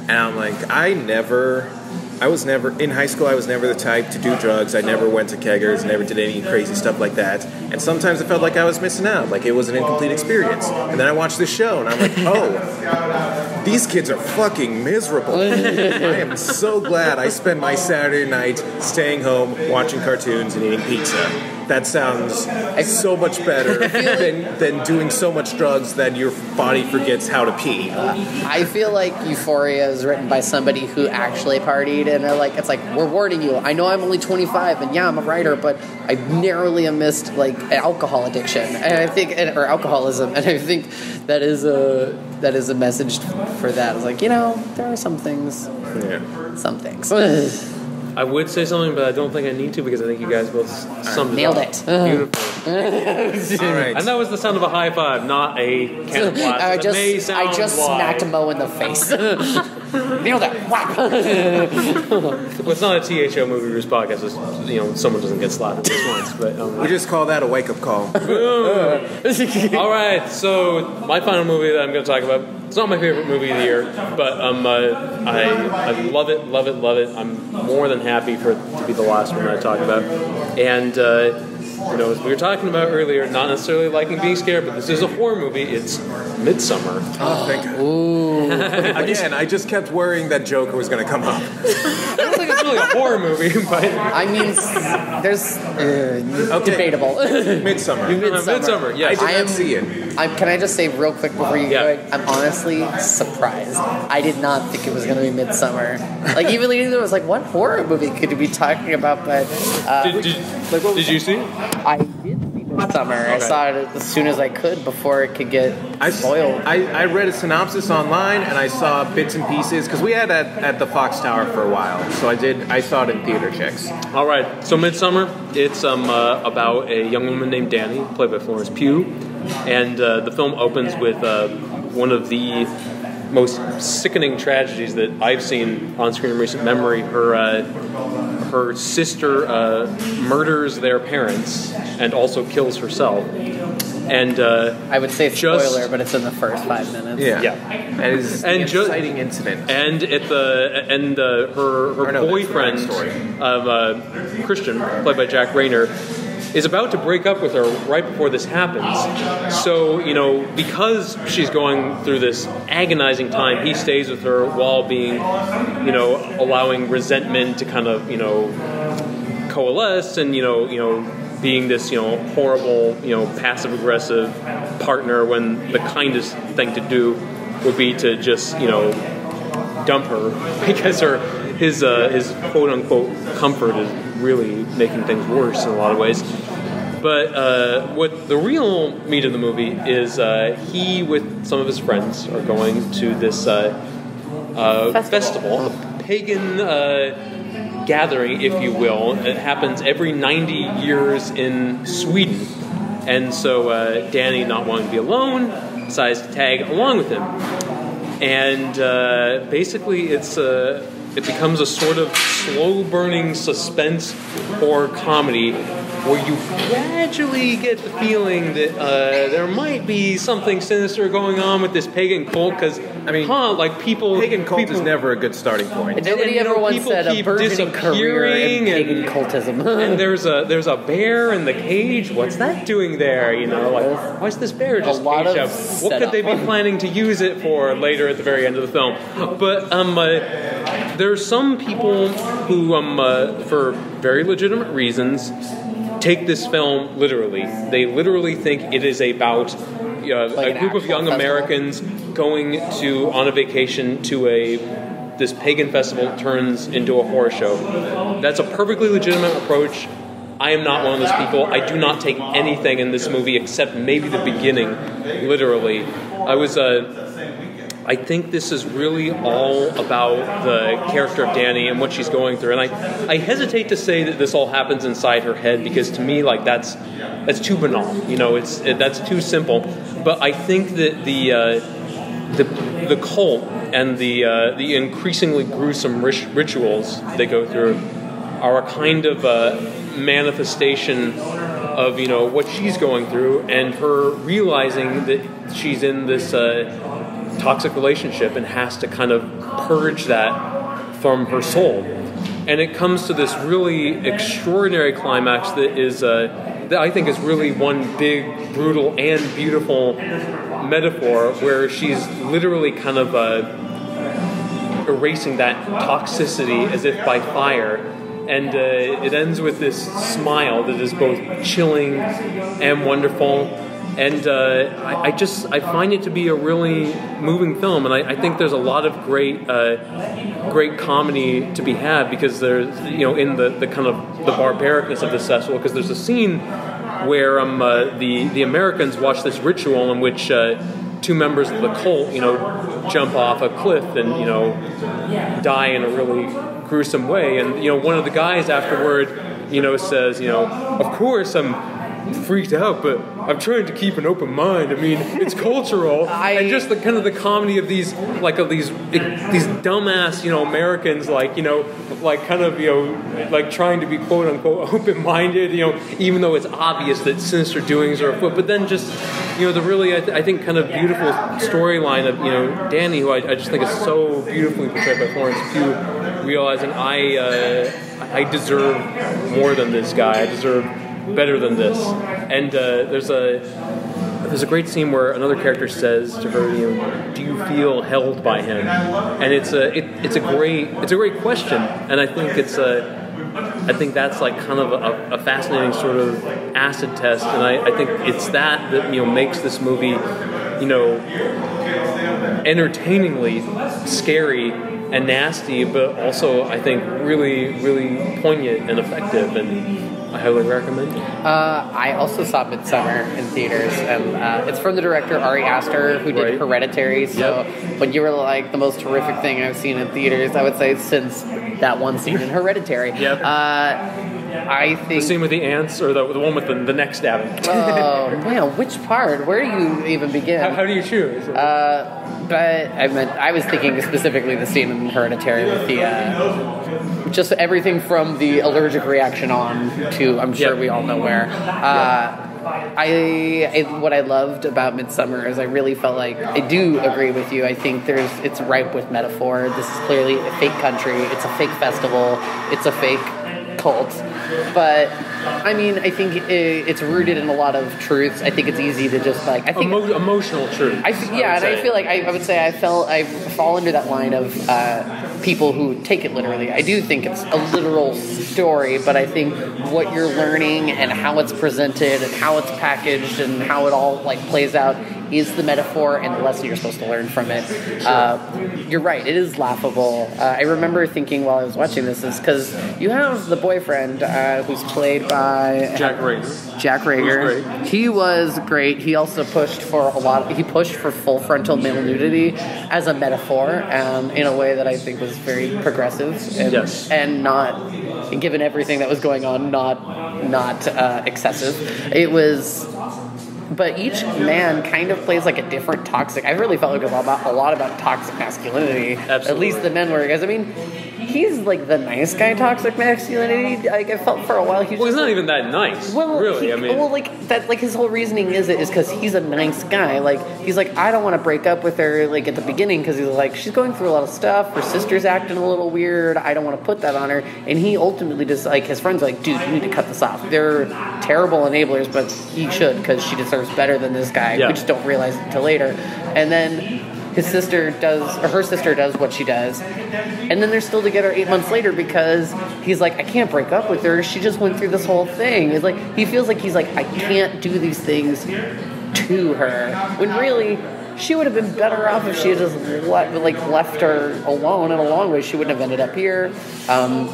And I'm like, I never. I was never in high school. I was never the type to do drugs. I never went to keggers. Never did any crazy stuff like that. And sometimes it felt like I was missing out, like it was an incomplete experience. And then I watched this show, and I'm like, oh, these kids are fucking miserable. I am so glad I spent my Saturday night staying home, watching cartoons, and eating pizza. That sounds so much better than, than doing so much drugs that your body forgets how to pee. I feel like Euphoria is written by somebody who actually partied, and they're like, it's like we're warning you. I know I'm only 25, and yeah, I'm a writer, but I narrowly missed like alcohol addiction, and I think, and, or alcoholism, and I think that is a that is a message for that. It's like you know, there are some things, Yeah. some things. I would say something, but I don't think I need to because I think you guys both summed Nailed it. it. up. Beautiful. All right. And that was the sound of a high five, not a cannon blast. I It may just sound I just wide. smacked Mo in the face. Nailed it. Whap. Well, it's not a THO movie reviews podcast. It's, you know, someone doesn't get slapped at least once. But um, We just call that a wake up call. all right, so my final movie that I'm going to talk about. It's not my favorite movie of the year, but um, uh, I I love it, love it, love it. I'm more than happy for it to be the last one that I talk about. And uh, you know, as we were talking about earlier, not necessarily liking being scared, but this is a horror movie. It's Midsommar. Oh, thank God. Again, I just kept worrying that Joker was going to come up. I don't think it's really a horror movie, but I mean, there's uh, debatable. Midsommar. Midsommar. Midsommar. I Yes. did I not am- see it. I'm, can I just say real quick before you Yeah. go? I'm honestly surprised. I did not think it was going to be Midsommar. Like even leading to it, was like, what horror movie could you be talking about? But uh, Did, did, Like, what was did you see it? I did see Midsommar. I saw it as soon as I could before it could get I, spoiled. I, I read a synopsis online and I saw bits and pieces because we had at, at the Fox Tower for a while. So I did. I saw it in theater checks. All right. So Midsommar, it's um, uh, about a young woman named Danny, played by Florence Pugh, and uh, the film opens with uh, one of the most sickening tragedies that I've seen on screen in recent memory. Her uh, her sister uh, murders their parents and also kills herself. And uh, I would say Just- spoiler, but it's in the first five minutes. Yeah. Yeah. And it's And an ju- exciting incident. and at the and uh, her her no, boyfriend the of uh, Christian, played by Jack Reynor, is about to break up with her right before this happens. So you know, because she's going through this agonizing time, he stays with her while being, you know, allowing resentment to kind of you know coalesce and you know you know being this you know horrible you know passive aggressive partner when the kindest thing to do would be to just you know dump her because her his uh, his quote unquote comfort is really making things worse in a lot of ways. But uh, what the real meat of the movie is, uh, he with some of his friends are going to this uh, uh, festival, a pagan uh, gathering, if you will. It happens every 90 years in Sweden. And so uh, Danny, not wanting to be alone, decides to tag along with him. And uh, basically, it's uh, it becomes a sort of slow burning suspense horror comedy where you gradually get the feeling that uh, there might be something sinister going on with this pagan cult because I mean, huh, like people Pagan cult people, is never a good starting point. And Nobody and, you ever know, once said a keep burgeoning career in pagan and- cultism. and there's a there's a bear in the cage. What's that doing there? You know, like why's this bear just lot caged of up? What could they be planning to use it for later at the very end of the film? But um, uh, there's some people who um, uh, for very legitimate reasons take this film literally. They literally think it is about uh, Like a group of young festival? Americans going to on a vacation to a this pagan festival turns into a horror show. That's a perfectly legitimate approach. I am not one of those people. I do not take anything in this movie except maybe the beginning, literally. I was uh, I think this is really all about the character of Danny and what she's going through. And I, I hesitate to say that this all happens inside her head because to me, like that's that's too banal. You know, it's it, that's too simple. But I think that the uh, the the cult and the uh, the increasingly gruesome rit- rituals they go through are a kind of uh, manifestation of you know what she's going through and her realizing that she's in this uh, toxic relationship and has to kind of purge that from her soul and it comes to this really extraordinary climax that is uh, that I think is really one big brutal and beautiful metaphor where she's literally kind of uh, erasing that toxicity as if by fire and uh, it ends with this smile that is both chilling and wonderful. And uh, I, I, just I find it to be a really moving film, and I, I think there's a lot of great uh, great comedy to be had because there's you know in the, the kind of the barbaricness of this festival because there's a scene where um, uh, the the Americans watch this ritual in which uh, two members of the cult you know jump off a cliff and you know die in a really gruesome way. And you know, one of the guys afterward, you know, says, you know, of course I'm freaked out, but I'm trying to keep an open mind. I mean, it's cultural, I- and just the kind of the comedy of these, like of these, these dumbass, you know, Americans, like you know, like kind of you know, like trying to be quote unquote open minded, you know, even though it's obvious that sinister doings are afoot. But then just, you know, the really, I, th- I think, kind of beautiful storyline of you know Danny, who I, I just think is so beautifully portrayed by Florence Pugh, realizing I, uh, I deserve more than this guy. I deserve better than this. And uh, there's a there's a great scene where another character says to her, you know, "Do you feel held by him?" And it's a it, it's a great it's a great question, and I think it's a I think that's like kind of a, a fascinating sort of acid test, and I, I think it's that that you know makes this movie, you know, entertainingly scary and nasty, but also I think really really poignant and effective, and I highly recommend it. Uh, I also saw Midsommar in theaters, and uh, it's from the director Ari Aster, who did Right. Hereditary. So, when you were like the most horrific thing I've seen in theaters, I would say since that one scene in Hereditary. Yep. Uh, I The think. scene with the ants, or the, the one with the, the neck stabbing. Oh man, which part? Where do you even begin? how, how do you choose? Uh, but I meant I was thinking specifically the scene in Hereditary with the uh, just everything from the allergic reaction on to I'm sure Yeah. we all know where. Uh, I, I what I loved about Midsommar is I really felt like I do agree with you. I think there's it's ripe with metaphor. This is clearly a fake country. It's a fake festival. It's a fake cult. But I mean, I think i it's rooted in a lot of truths. I think it's easy to just like I think Emo- emotional truth. I yeah, and I feel like I, I would say I felt I fall under that line of uh, people who take it literally. I do think it's a literal story, but I think what you're learning and how it's presented and how it's packaged and how it all like plays out is the metaphor and the lesson you're supposed to learn from it. Uh, you're right; it is laughable. Uh, I remember thinking while I was watching this is because you have the boyfriend uh, who's played by Jack Reynor. Jack Reynor. He was great. He also pushed for a lot. He pushed for full frontal male nudity as a metaphor, um, in a way that I think was very progressive and, Yes. and not, given everything that was going on, not not uh, excessive. It was. But each man kind of plays like a different toxic. I really felt like it was about a lot about toxic masculinity. Absolutely. At least the men were, because I mean, he's like the nice guy toxic masculinity. Like I felt for a while he was Well, he's not like- even that nice. well, really. he- I mean, well, like that, like his whole reasoning is it is because he's a nice guy. Like he's like, I don't want to break up with her. Like at the beginning, because he's like, she's going through a lot of stuff. Her sister's acting a little weird. I don't want to put that on her. And he ultimately just like his friends are like, dude, you need to cut this off. They're terrible enablers, but he should because she deserves better than this guy. Yeah. We just don't realize it until later. And then his sister does, or her sister does what she does, and then they're still together eight months later because he's like, I can't break up with her. She just went through this whole thing. It's like he feels like he's like, I can't do these things to her. When really, she would have been better off if she had just let, like left her alone. In a long way, she wouldn't have ended up here. Um,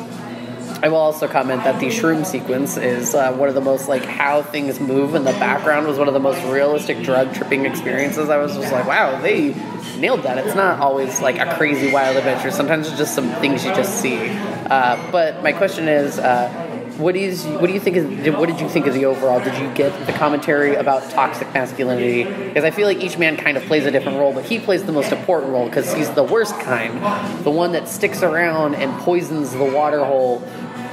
I will also comment that the shroom sequence is uh, one of the most like how things move in the background was one of the most realistic drug tripping experiences. I was just like, wow, they nailed that. It's not always like a crazy wild adventure. Sometimes it's just some things you just see. Uh, but my question is, uh, what is what do you think is what did you think of the overall? Did you get the commentary about toxic masculinity? Because I feel like each man kind of plays a different role, but he plays the most important role because he's the worst kind, the one that sticks around and poisons the water hole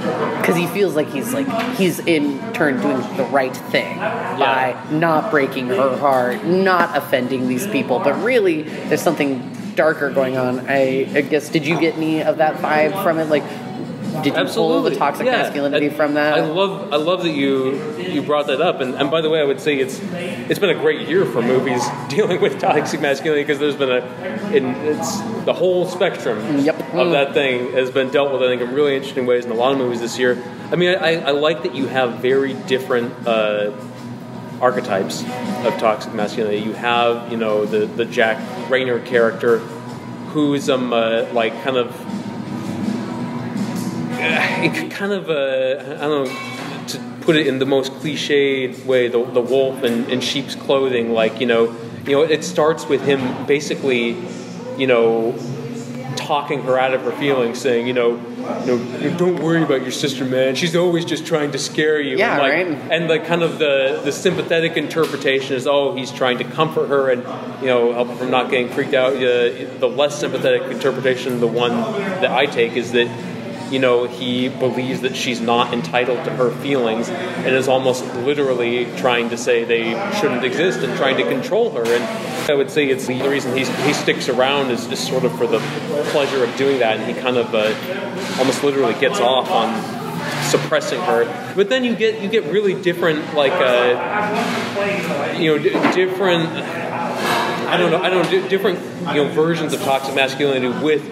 because he feels like he's like he's in turn doing the right thing by not breaking her heart, not offending these people, but really there's something darker going on. I, I guess did you get any of that vibe from it? Like, did you pull Absolutely, the toxic yeah. masculinity And from that? I love, I love that you you brought that up. And, and by the way, I would say it's it's been a great year for movies dealing with toxic masculinity because there's been a, in, it's the whole spectrum Yep. of that thing has been dealt with. I think in really interesting ways in a lot of movies this year. I mean, I, I like that you have very different. Uh, archetypes of toxic masculinity. You have, you know, the the Jack Reynor character, who's um uh, like kind of, it kind of uh, I don't know to put it in the most cliched way, the the wolf in, in sheep's clothing. Like you know, you know, it starts with him basically, you know, talking her out of her feelings, saying, you know, you know, don't worry about your sister, man. She's always just trying to scare you. Yeah, and like, right. And like, kind of the the sympathetic interpretation is, oh, he's trying to comfort her and you know help her from not getting freaked out. Uh, the less sympathetic interpretation, the one that I take, is that you know he believes that she's not entitled to her feelings and is almost literally trying to say they shouldn't exist and trying to control her. And I would say it's the reason he's, he sticks around is just sort of for the pleasure of doing that, and he kind of uh, almost literally gets off on suppressing her. But then you get you get really different like uh, you know d- different. I don't know. I don't know. Different, you know, versions of toxic masculinity with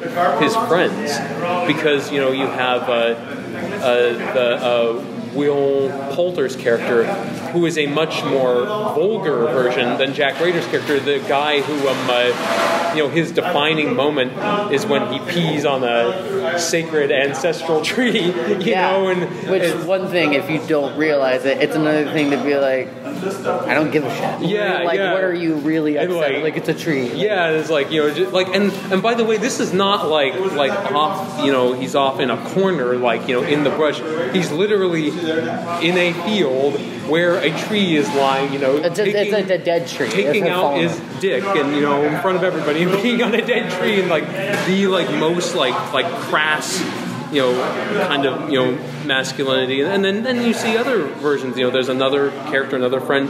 his friends, because you know you have uh, uh, the uh, Will Poulter's character, who is a much more vulgar version than Jack Reynor's character. The guy who, um, uh, you know, his defining moment is when he pees on a sacred ancestral tree. You yeah, know, and which is one thing if you don't realize it, it's another thing to be like, I don't give a shit. Yeah, like yeah. what are you really upset? like- Like, it's a tree. Yeah, it's like you know, just like and and by the way, this is not like like off. You know, he's off in a corner, like you know, in the brush. He's literally in a field where a tree is lying. You know, It's a, it's a, a dead tree. taking out his dick and you know in front of everybody and being on a dead tree and like the like most like like crass you know kind of you know masculinity and then then you see other versions you know there's another character another friend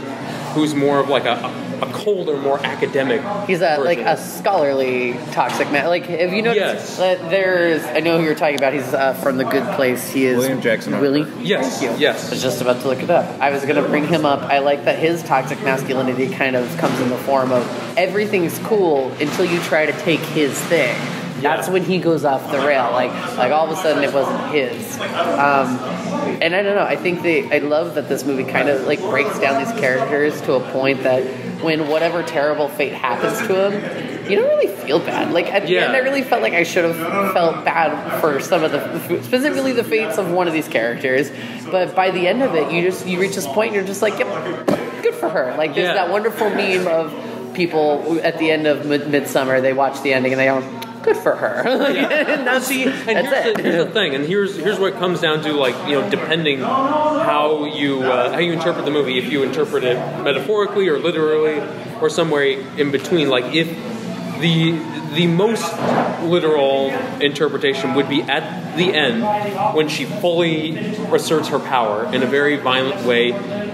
who's more of like a, a colder more academic He's a like a scholarly toxic man. Like, have you noticed Yes. that there's? I know who you're talking about. He's uh, from the Good Place. He is William Jackson Willie. Yes, Thank you. yes. I was just about to look it up. I was gonna bring him up. I like that his toxic masculinity kind of comes in the form of everything's cool until you try to take his thing. That's when he goes off the rail. Like, like all of a sudden it wasn't his. Um, and I don't know. I think they. I love that this movie kind of like breaks down these characters to a point that when whatever terrible fate happens to him, you don't really feel bad. Like at the end, I really felt like I should have felt bad for some of the, specifically the fates of one of these characters. But by the end of it, you just you reach this point, and you're just like, yep, good for her. Like there's Yeah. that wonderful meme of people at the end of Mid- Midsommar, they watch the ending and they go, good for her. Like, that's, See, and that's here's the, here's the thing, and here's here's what it comes down to, like you know, depending how you uh, how you interpret the movie. If you interpret it metaphorically or literally, or somewhere in between, like if the the most literal interpretation would be at the end when she fully asserts her power in a very violent way.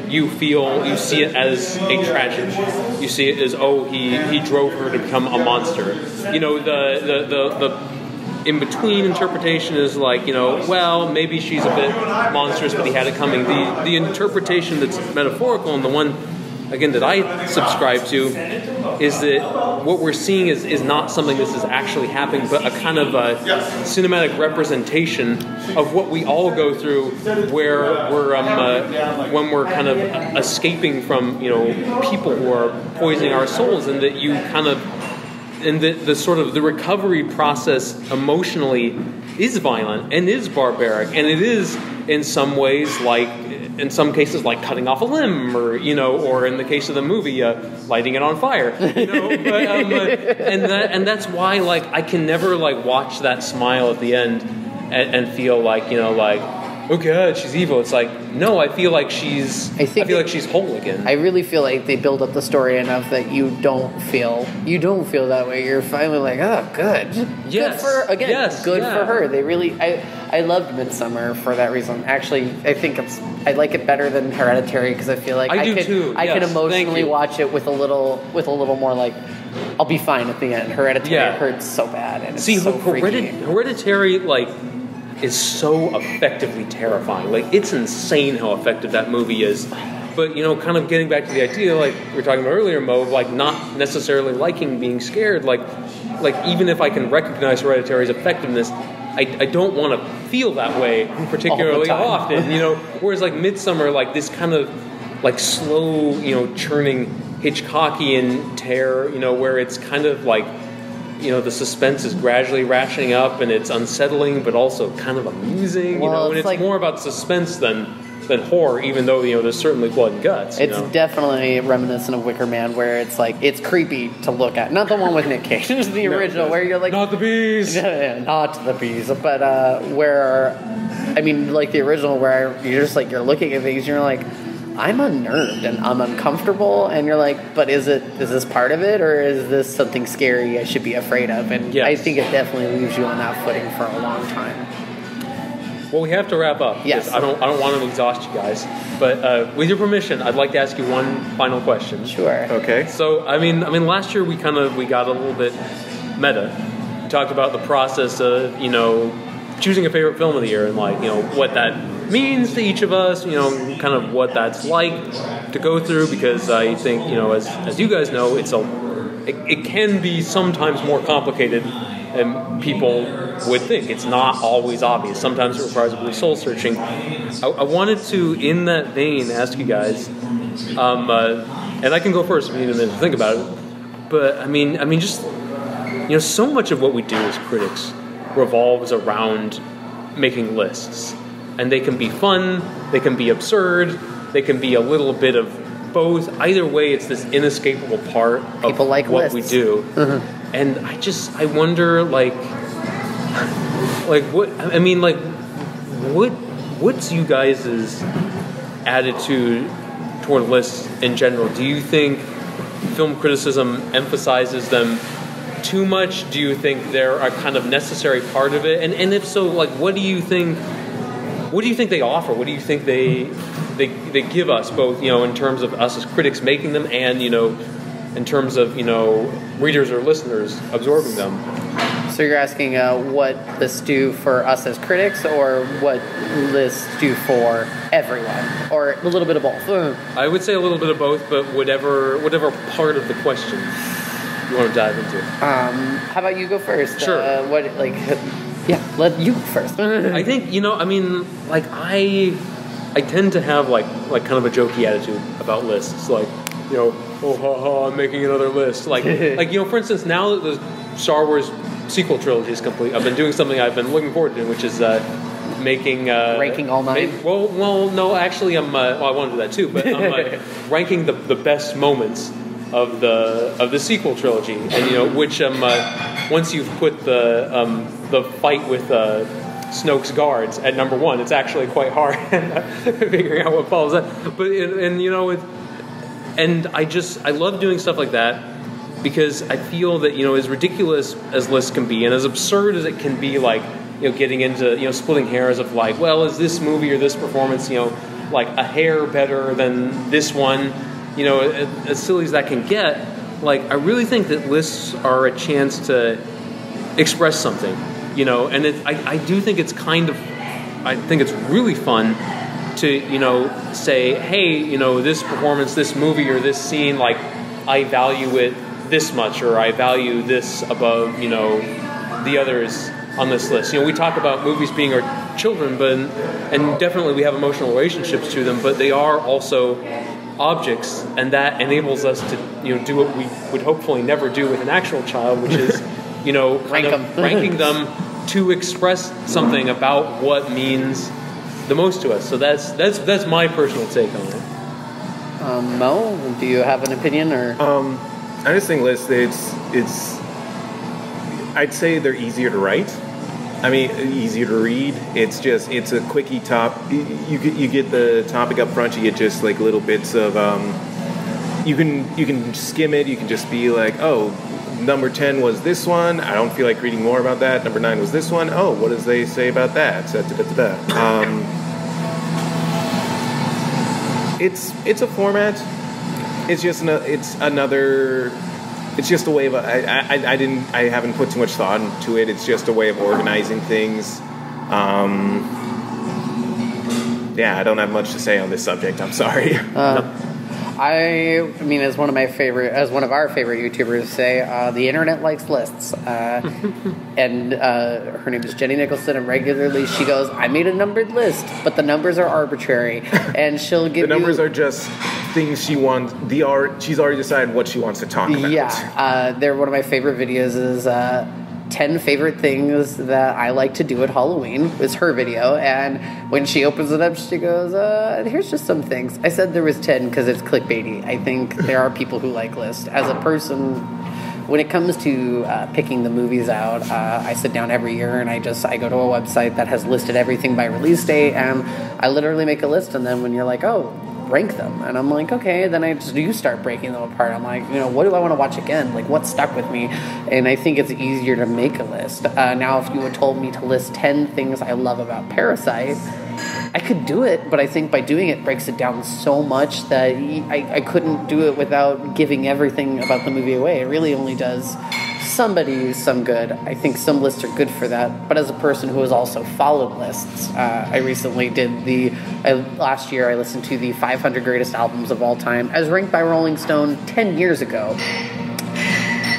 You feel you see it as a tragedy. You see it as oh he he drove her to become a monster. You know the the the. the in between interpretation is like you know well maybe she's a bit monstrous but he had it coming the the interpretation that's metaphorical and the one again that I subscribe to is that what we're seeing is, is not something that is actually happening but a kind of a cinematic representation of what we all go through where we're um, uh, when we're kind of escaping from you know people who are poisoning our souls and that you kind of and the, the sort of the recovery process emotionally is violent and is barbaric and it is in some ways like in some cases like cutting off a limb or you know or in the case of the movie uh, lighting it on fire you know but, um, uh, and that and that's why like i can never like watch that smile at the end and, and feel like you know like oh god she's evil it's like no i feel like she's I think I feel like she's whole again I really feel like they build up the story enough that you don't feel you don't feel that way. You're finally like, oh, good, Yes. good for again, Yes, good yeah. for her. They really, I, I loved Midsommar for that reason. Actually, I think it's I like it better than Hereditary because I feel like I do could, too, I can yes, thank emotionally watch it with a little with a little more like, I'll be fine at the end. Hereditary Yeah. hurts so bad and it's See, so. Hereditary, like, is so effectively terrifying. Like, it's insane how effective that movie is. But you know, kind of getting back to the idea, like we were talking about earlier, Mo, of like not necessarily liking being scared. Like, like even if I can recognize Hereditary's effectiveness, I, I don't want to feel that way particularly often. You know, whereas like Midsommar, like this kind of like slow, you know, churning Hitchcockian tear, you know, where it's kind of like you know the suspense is gradually ratcheting up and it's unsettling but also kind of amusing you Well, know and it's it's like- more about suspense than than horror even though you know there's certainly blood and guts you It's know? definitely reminiscent of Wicker Man, where it's like it's creepy to look at. Not the one with Nick Cage, the original, where you're like, not the bees not the bees, but uh, where I mean, like the original, where you're just like you're looking at things, and you're like, I'm unnerved and I'm uncomfortable, and you're like, but is it is this part of it, or is this something scary I should be afraid of? And Yes. I think it definitely leaves you on that footing for a long time. well we have to wrap up Yes. i don't i don't want to exhaust you guys but uh, with your permission i'd like to ask you one final question Sure. Okay. So I mean, I mean, last year we kind of we got a little bit meta. We talked about the process of you know choosing a favorite film of the year and like you know what that means to each of us. You know, kind of what that's like to go through because I think you know as as you guys know, it's a it, it can be sometimes more complicated than people would think. It's not always obvious. Sometimes it requires a little soul searching. I, I wanted to, in that vein, ask you guys um, uh, and I can go first if you need a minute to think about it. But I mean, I mean, just you know, so much of what we do as critics revolves around making lists, and they can be fun, they can be absurd, they can be a little bit of both. Either way, it's this inescapable part of People like what lists. Mm-hmm. we do. And I just, I wonder, like, like what? I mean, like, what? What's you guys' attitude toward lists in general? Do you think film criticism emphasizes them too much? Do you think they're a kind of necessary part of it? And and if so, like, what do you think? What do you think they offer? What do you think they they they give us both? You know, in terms of us as critics making them, and you know, in terms of you know readers or listeners absorbing them. So you're asking uh, what lists do for us as critics, or what lists do for everyone, or a little bit of both. I would say a little bit of both, but whatever whatever part of the question you want to dive into. Um, how about you go first? Sure. Uh, what like? Yeah, let you go first. I think you know. I mean, like I, I tend to have like like kind of a jokey attitude about lists. Like, you know, oh ha ha, I'm making another list. Like like you know, for instance, now that the Star Wars sequel trilogy is complete, I've been doing something I've been looking forward to, which is uh, making uh, Ranking all nine? well, well, no, actually, I'm. Uh, well, I want to do that too, but I'm uh, ranking the the best moments of the of the sequel trilogy, and you know, which um, uh, once you've put the um, the fight with uh, Snoke's guards at number one, it's actually quite hard figuring out what follows that. But and, and you know, it, and I just I love doing stuff like that because I feel that you know as ridiculous as lists can be and as absurd as it can be, like you know getting into you know splitting hairs of like, well, is this movie or this performance you know like a hair better than this one? You know, as, silly as that can get, like I really think that lists are a chance to express something, you know, and it, I, I do think it's kind of, I think it's really fun to, you know, say, hey, you know, this performance, this movie, or this scene, like, I value it this much, or I value this above, you know, the others on this list. You know, we talk about movies being our children, but, and definitely we have emotional relationships to them, but they are also objects, and that enables us to you know do what we would hopefully never do with an actual child, which is you know kind Rank of 'em. ranking them to express something about what means the most to us. So that's that's that's my personal take on it. Um, Mo, do you have an opinion or? Um, I just think lists. It's it's. I'd say they're easier to write. I mean, easier to read. It's just it's a quickie top. You get you get the topic up front. You get just like little bits of. Um, you can you can skim it. You can just be like, oh, number ten was this one. I don't feel like reading more about that. Number nine was this one. Oh, what does they say about that? Um, it's it's a format. It's just an, it's another. It's just a way of I, I I didn't I haven't put too much thought into it. It's just a way of organizing things. Um, yeah, I don't have much to say on this subject. I'm sorry. I, I mean, as one of my favorite, as one of our favorite YouTubers say, uh, the internet likes lists. Uh, and uh, her name is Jenny Nicholson, and regularly she goes, "I made a numbered list, but the numbers are arbitrary," and she'll give the numbers you, are just things she wants. The art. She's already decided what she wants to talk about. Yeah, uh, they're one of my favorite videos. Is uh, ten favorite things that I like to do at Halloween. Is her video, and when she opens it up, she goes, uh, "Here's just some things." I said there was ten because it's clickbaity. I think there are people who like lists. As a person, when it comes to uh, picking the movies out, uh, I sit down every year and I just I go to a website that has listed everything by release date, and I literally make a list. And then when you're like, oh rank them. And i'm like okay then i just do start breaking them apart. I'm like you know what do i want to watch again? Like what stuck with me? And i think it's easier to make a list. Uh, now if you had told me to list 10 things i love about parasite I could do it, but I think by doing it breaks it down so much that I couldn't do it without giving everything about the movie away. It really only does somebody some good. I think some lists are good for that. But as a person who has also followed lists, uh, I recently did the I, last year. I listened to the 500 greatest albums of all time as ranked by Rolling Stone 10 years ago.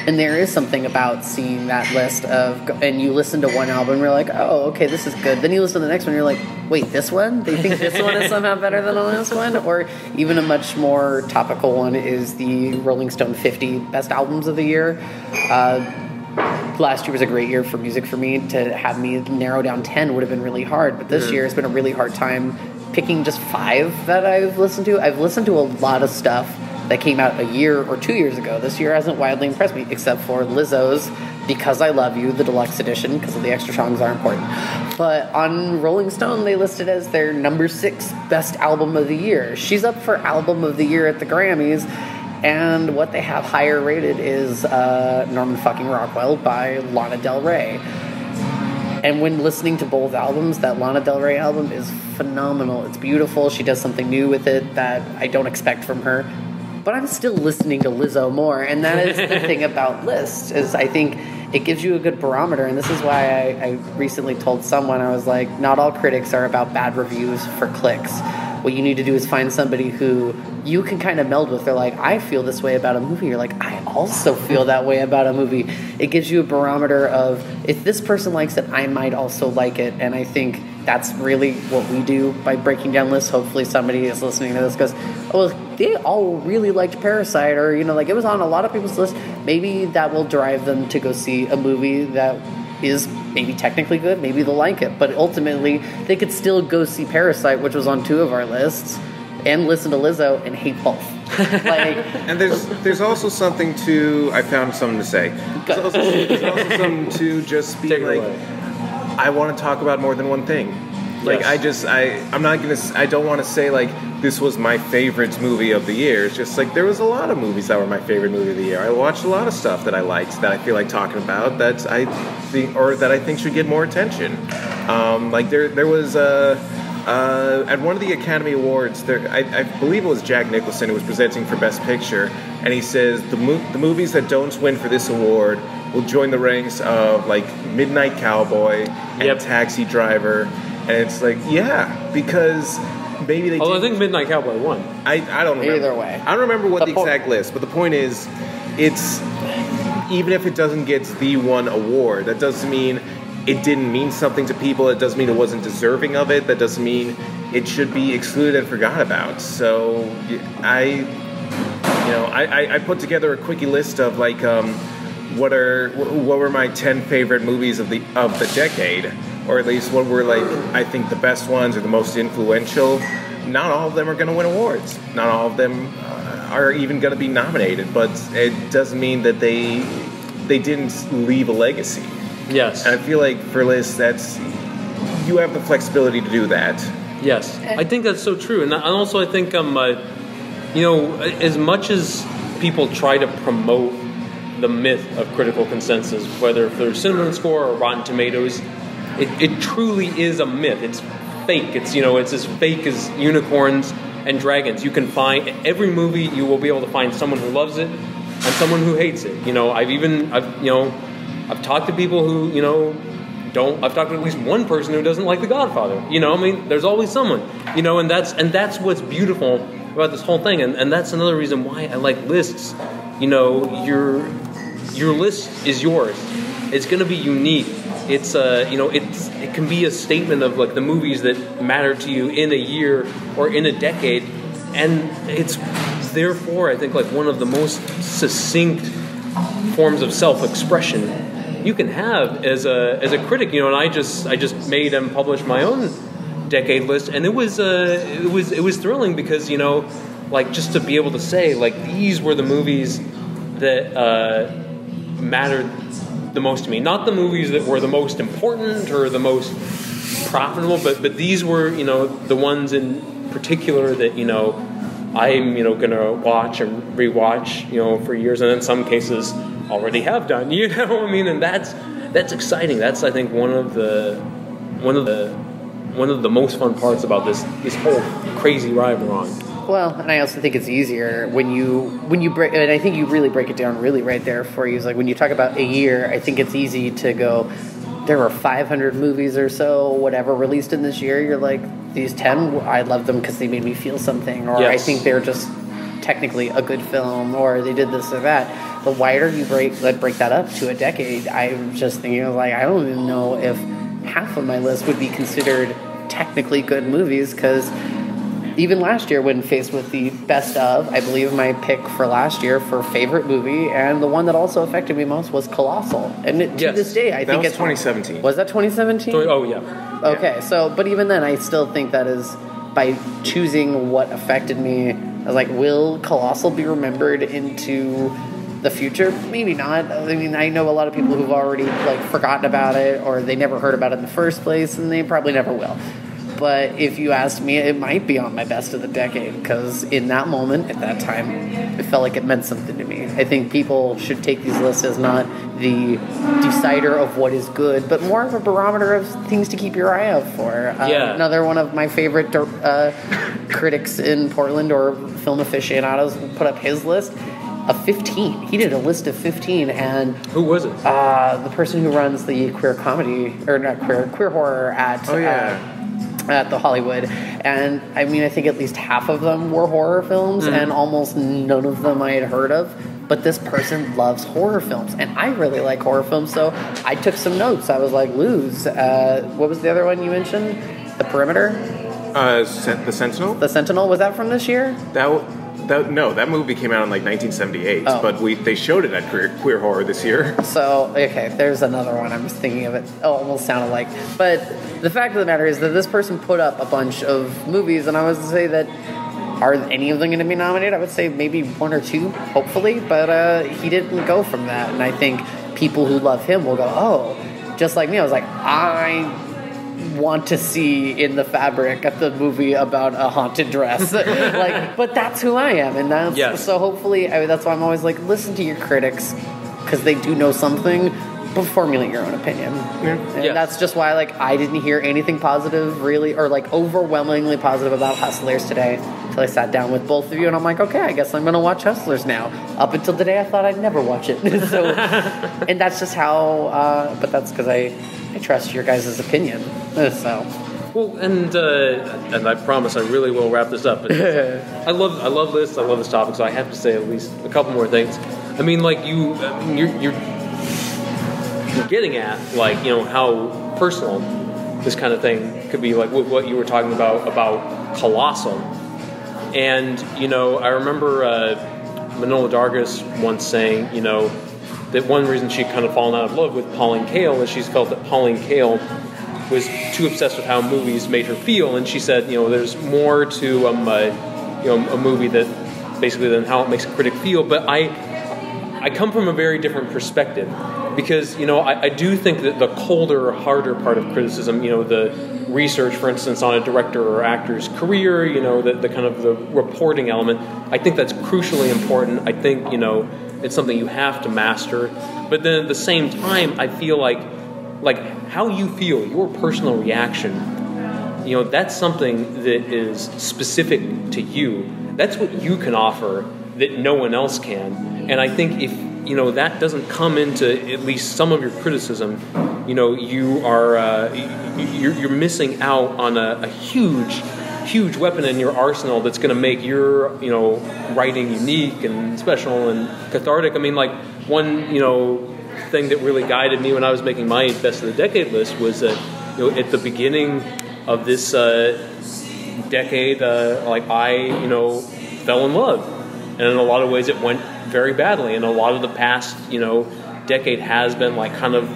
And there is something about seeing that list of, and you listen to one album, and you're like, oh, okay, this is good. Then you listen to the next one, and you're like, wait, this one? They think this one is somehow better than the last one? Or even a much more topical one is the Rolling Stone 50 best albums of the year. Uh, last year was a great year for music for me. To have me narrow down 10 would have been really hard, but this year it's been a really hard time picking just five that I've listened to. I've listened to a lot of stuff that came out a year or two years ago. This year hasn't widely impressed me, except for Lizzo's Because I Love You, the deluxe edition, because the extra songs are important. But on Rolling Stone, they listed as their number six best album of the year. She's up for album of the year at the Grammys. And what they have higher rated is uh, Norman fucking Rockwell by Lana Del Rey. And when listening to both albums, that Lana Del Rey album is phenomenal. It's beautiful. She does something new with it that I don't expect from her. But I'm still listening to Lizzo more, and that is the thing about lists is I think it gives you a good barometer, and this is why I, I recently told someone I was like, not all critics are about bad reviews for clicks. What you need to do is find somebody who you can kind of meld with. They're like, I feel this way about a movie. You're like, I also feel that way about a movie. It gives you a barometer of if this person likes it, I might also like it. And I think that's really what we do by breaking down lists. Hopefully, somebody is listening to this because, oh, they all really liked Parasite, or you know, like it was on a lot of people's list. Maybe that will drive them to go see a movie that is maybe technically good, maybe they'll like it, but ultimately they could still go see Parasite, which was on two of our lists, and listen to Lizzo and hate both. like, And there's there's also something to I found something to say. There's also, there's also something to just be Take like away. I want to talk about more than one thing. Like Yes. I just I I'm not gonna I don't want to say like this was my favorite movie of the year. It's just like there was a lot of movies that were my favorite movie of the year. I watched a lot of stuff that I liked that I feel like talking about that I think or that I think should get more attention. Um, like there there was uh, uh, at one of the Academy Awards, there I, I believe it was Jack Nicholson who was presenting for Best Picture, and he says the mo- the movies that don't win for this award will join the ranks of like Midnight Cowboy and Yep. Taxi Driver, and it's like yeah because maybe they. Although I think Midnight Cowboy won. I, I don't remember. Either way. I don't remember what The the, po- exact list, but the point is, it's even if it doesn't get the one award, that doesn't mean it didn't mean something to people. It doesn't mean it wasn't deserving of it. That doesn't mean it should be excluded and forgot about. So I, you know, I, I, I put together a quickie list of like um, what are what were my ten favorite movies of the of the decade, or at least what were like I think the best ones or the most influential. Not all of them are going to win awards. Not all of them uh, are even going to be nominated. But it doesn't mean that they they didn't leave a legacy. Yes. And I feel like for Liz, that's you have the flexibility to do that. Yes, I think that's so true, and, and also I think um, uh, you know, as much as people try to promote the myth of critical consensus, whether through Cinema Score or Rotten Tomatoes, it, it truly is a myth. It's fake. It's you know, it's as fake as unicorns and dragons. You can find every movie. You will be able to find someone who loves it and someone who hates it. You know, I've even I've you know, I've talked to people who you know don't I've talked to at least one person who doesn't like The Godfather. You know, I mean, there's always someone. You know, and that's and that's what's beautiful about this whole thing, and, and that's another reason why I like lists. You know, your your list is yours. It's going to be unique. It's uh, you know, it's it can be a statement of like the movies that matter to you in a year or in a decade, and it's therefore I think like one of the most succinct forms of self-expression you can have as a as a critic. You know, and I just I just made and published my own decade list, and it was uh, it was it was thrilling because you know, like just to be able to say like these were the movies that uh, mattered the most to me. Not the movies that were the most important or the most profitable, but but these were you know the ones in particular that you know I'm you know gonna watch and rewatch you know for years, and in some cases already have done. You know, what I mean, and that's that's exciting. That's I think one of the one of the one of the most fun parts about this this whole crazy ride we're on. Well, and I also think it's easier when you when you break, and I think you really break it down really right there for you. Is like when you talk about a year, I think it's easy to go. There were 500 movies or so, whatever, released in this year. You're like, these 10, I love them because they made me feel something, or I think they're just technically a good film, or they did this or that. The wider you break, let break that up to a decade, I'm just thinking of like, I don't even know if half of my list would be considered technically good movies because even last year when faced with the best of i believe my pick for last year for favorite movie and the one that also affected me most was colossal. And it, to Yes. this day i That think was it's 2017. was that 2017 oh yeah, okay so but even then i still think that is by choosing what affected me i was like will colossal be remembered into the future? Maybe not. I mean i know a lot of people who've already like forgotten about it or they never heard about it in the first place and they probably never will but if you asked me, it might be on my best of the decade because in that moment, at that time, it felt like it meant something to me. I think people should take these lists as not the decider of what is good, but more of a barometer of things to keep your eye out for. Uh, Yeah. Another one of my favorite uh, critics in Portland or film aficionados put up his list of 15. He did a list of 15, and who was it? uh, the person who runs the queer comedy or not queer queer horror at Oh, yeah. uh, at the Hollywood, and I mean I think at least half of them were horror films, and almost none of them I had heard of. But this person loves horror films, and I really like horror films, so I took some notes. I was like, "Lose." Uh, what was the other one you mentioned? The Perimeter, Uh, Sen- the Sentinel. the Sentinel. Was that from this year? That, w- that no, that movie came out in like 1978, Oh. but we they showed it at Queer, Queer Horror this year. So okay, there's another one. I'm just thinking of it. It almost sounded like. But the fact of the matter is that this person put up a bunch of movies, and I was to say that are any of them going to be nominated? I would say maybe one or two, hopefully. But uh, he didn't go from that, and I think people who love him will go, oh, just like me. I was like, I want to see in the fabric of the movie about a haunted dress. Like but that's who i am and that's Yes. so hopefully I, that's why i'm always like listen to your critics because they do know something but formulate your own opinion. And Yes. that's just why like i didn't hear anything positive really or like overwhelmingly positive about hustlers today until i sat down with both of you and i'm like okay i guess i'm gonna watch hustlers now. Up until today i thought i'd never watch it. So and that's just how uh, but that's because i i trust your guys' opinion so Well, and uh, and I promise I really will wrap this up. I love I love this. I love this topic. So I have to say at least a couple more things. I mean, like you, I mean, you're, you're getting at, like you know how personal this kind of thing could be, like what what you were talking about about colossal. And you know, I remember uh, Manohla Dargis once saying, you know, that one reason she'd kind of fallen out of love with Pauline Kael is she's felt that Pauline Kael was too obsessed with how movies made her feel, and she said, you know, there's more to um, you know a movie that basically than how it makes a critic feel. But I I come from a very different perspective because you know I, I do think that the colder, harder part of criticism, you know, the research, for instance, on a director or actor's career, you know, the, the kind of the reporting element, I think that's crucially important. I think you know it's something you have to master. But then at the same time, I feel like like how you feel, your personal reaction, you know, that's something that is specific to you. That's what you can offer that no one else can. And I think if you know that doesn't come into at least some of your criticism, you know, you are uh, you're, missing out on a, a huge huge weapon in your arsenal that's going to make your you know writing unique and special and cathartic. I mean, like one you know thing that really guided me when I was making my best of the decade list was that you know at the beginning of this uh, decade, uh, like I you know fell in love, and in a lot of ways it went very badly, and a lot of the past you know decade has been like kind of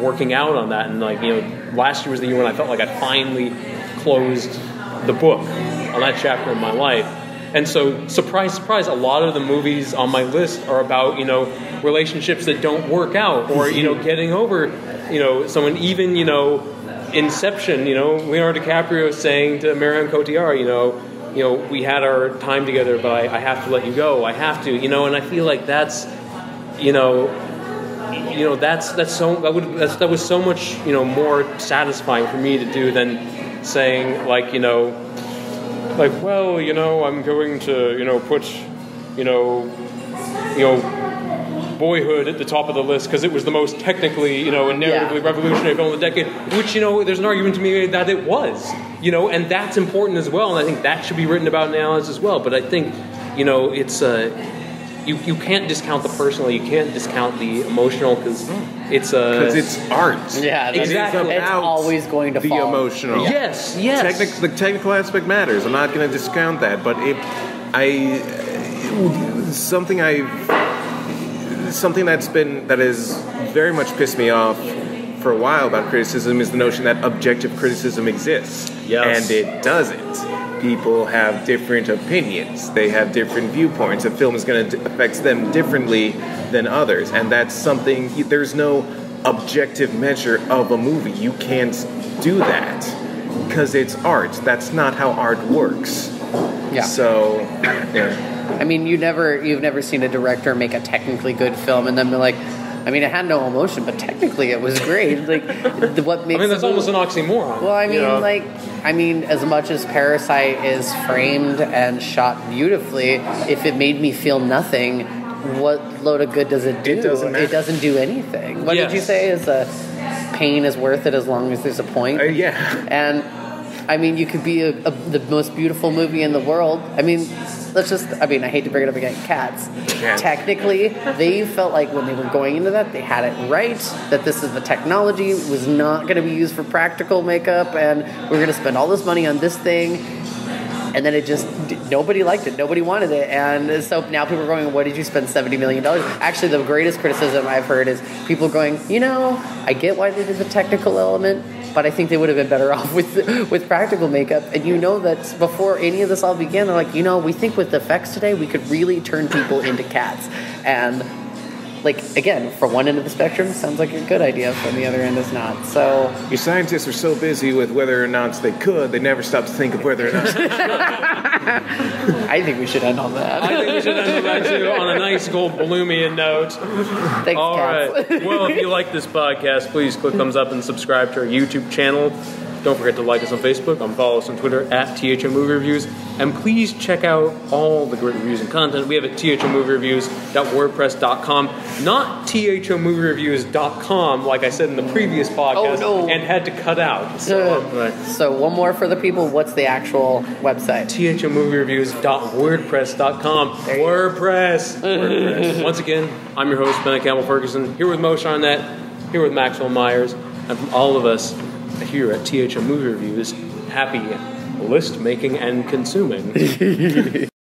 working out on that, and like you know last year was the year when I felt like I finally closed the book on that chapter in my life. And so, surprise, surprise, a lot of the movies on my list are about, you know, relationships that don't work out or, you know, getting over, you know, someone, even, you know, Inception, you know, Leonardo DiCaprio saying to Marion Cotillard, you know, you know, we had our time together, but I, I have to let you go. I have to, you know, and I feel like that's, you know, you know, that's that's so that would that's, that was so much, you know, more satisfying for me to do than saying like, you know, like, well, you know, I'm going to, you know, put, you know, you know, Boyhood at the top of the list because it was the most technically, you know, and narratively Yeah. revolutionary film of the decade. Which, you know, there's an argument to me that it was, you know, and that's important as well. And I think that should be written about now as well. But I think, you know, it's uh, you you can't discount the personal, you can't discount the emotional because it's uh, because it's art. Yeah, It is Exactly. It's about always going to the fall. emotional. yes, yes, Technic- the technical aspect matters. I'm not going to discount that, but it, I, something I, something that's been that has very much pissed me off for a while about criticism is the notion that objective criticism exists, Yes. and it doesn't. People have different opinions. They have different viewpoints. A film is going to affect them differently than others, and that's something. There's no objective measure of a movie. You can't do that because it's art. That's not how art works. Yeah. So, yeah. I mean, you never you've never seen a director make a technically good film and then be like, I mean, it had no emotion, but technically it was great. Like, the, what I makes mean, that's almost an oxymoron. Well, I mean, you know? like, I mean, as much as Parasite is framed and shot beautifully, if it made me feel nothing, what load of good does it do? It doesn't matter. It doesn't do anything. What did you say? Is a pain is worth it as long as there's a point? Uh, yeah. And I mean, you could be a, a, the most beautiful movie in the world. I mean, let's just, I mean, I hate to bring it up again, cats. Cats. Technically, they felt like when they were going into that, they had it right, that this is the technology, was not going to be used for practical makeup, and we're going to spend all this money on this thing. And then it just, nobody liked it. Nobody wanted it. And so now people are going, what did you spend $70 million? Actually, the greatest criticism I've heard is people going, you know, I get why they did the technical element, but I think they would have been better off with with practical makeup. And you know that before any of this all began, they're like, you know, we think with effects today, we could really turn people into cats. And like again, from one end of the spectrum, sounds like a good idea. From the other end, is not. So Your scientists are so busy with whether or not they could, they never stop to think of whether or not. I think we should end on that. I think we should end on that too on a nice Goldblumian note. Thanks, All cats. right. Well, if you like this podcast, please click thumbs up and subscribe to our YouTube channel. Don't forget to like us on Facebook, and follow us on Twitter at THM Movie Reviews. And please check out all the great reviews and content we have at thmmoviereviews.wordpress.com, not thmmoviereviews.com, like I said in the previous podcast, Oh, no. and had to cut out. So, uh, So one more for the people. What's the actual website? thmmoviereviews.wordpress.com. There you go. WordPress. WordPress. Once again, I'm your host, Bennett Campbell Ferguson, here with Mo Shaunette. here with Maxwell Meyers, and from all of us here at THM Movie Reviews, happy list making and consuming.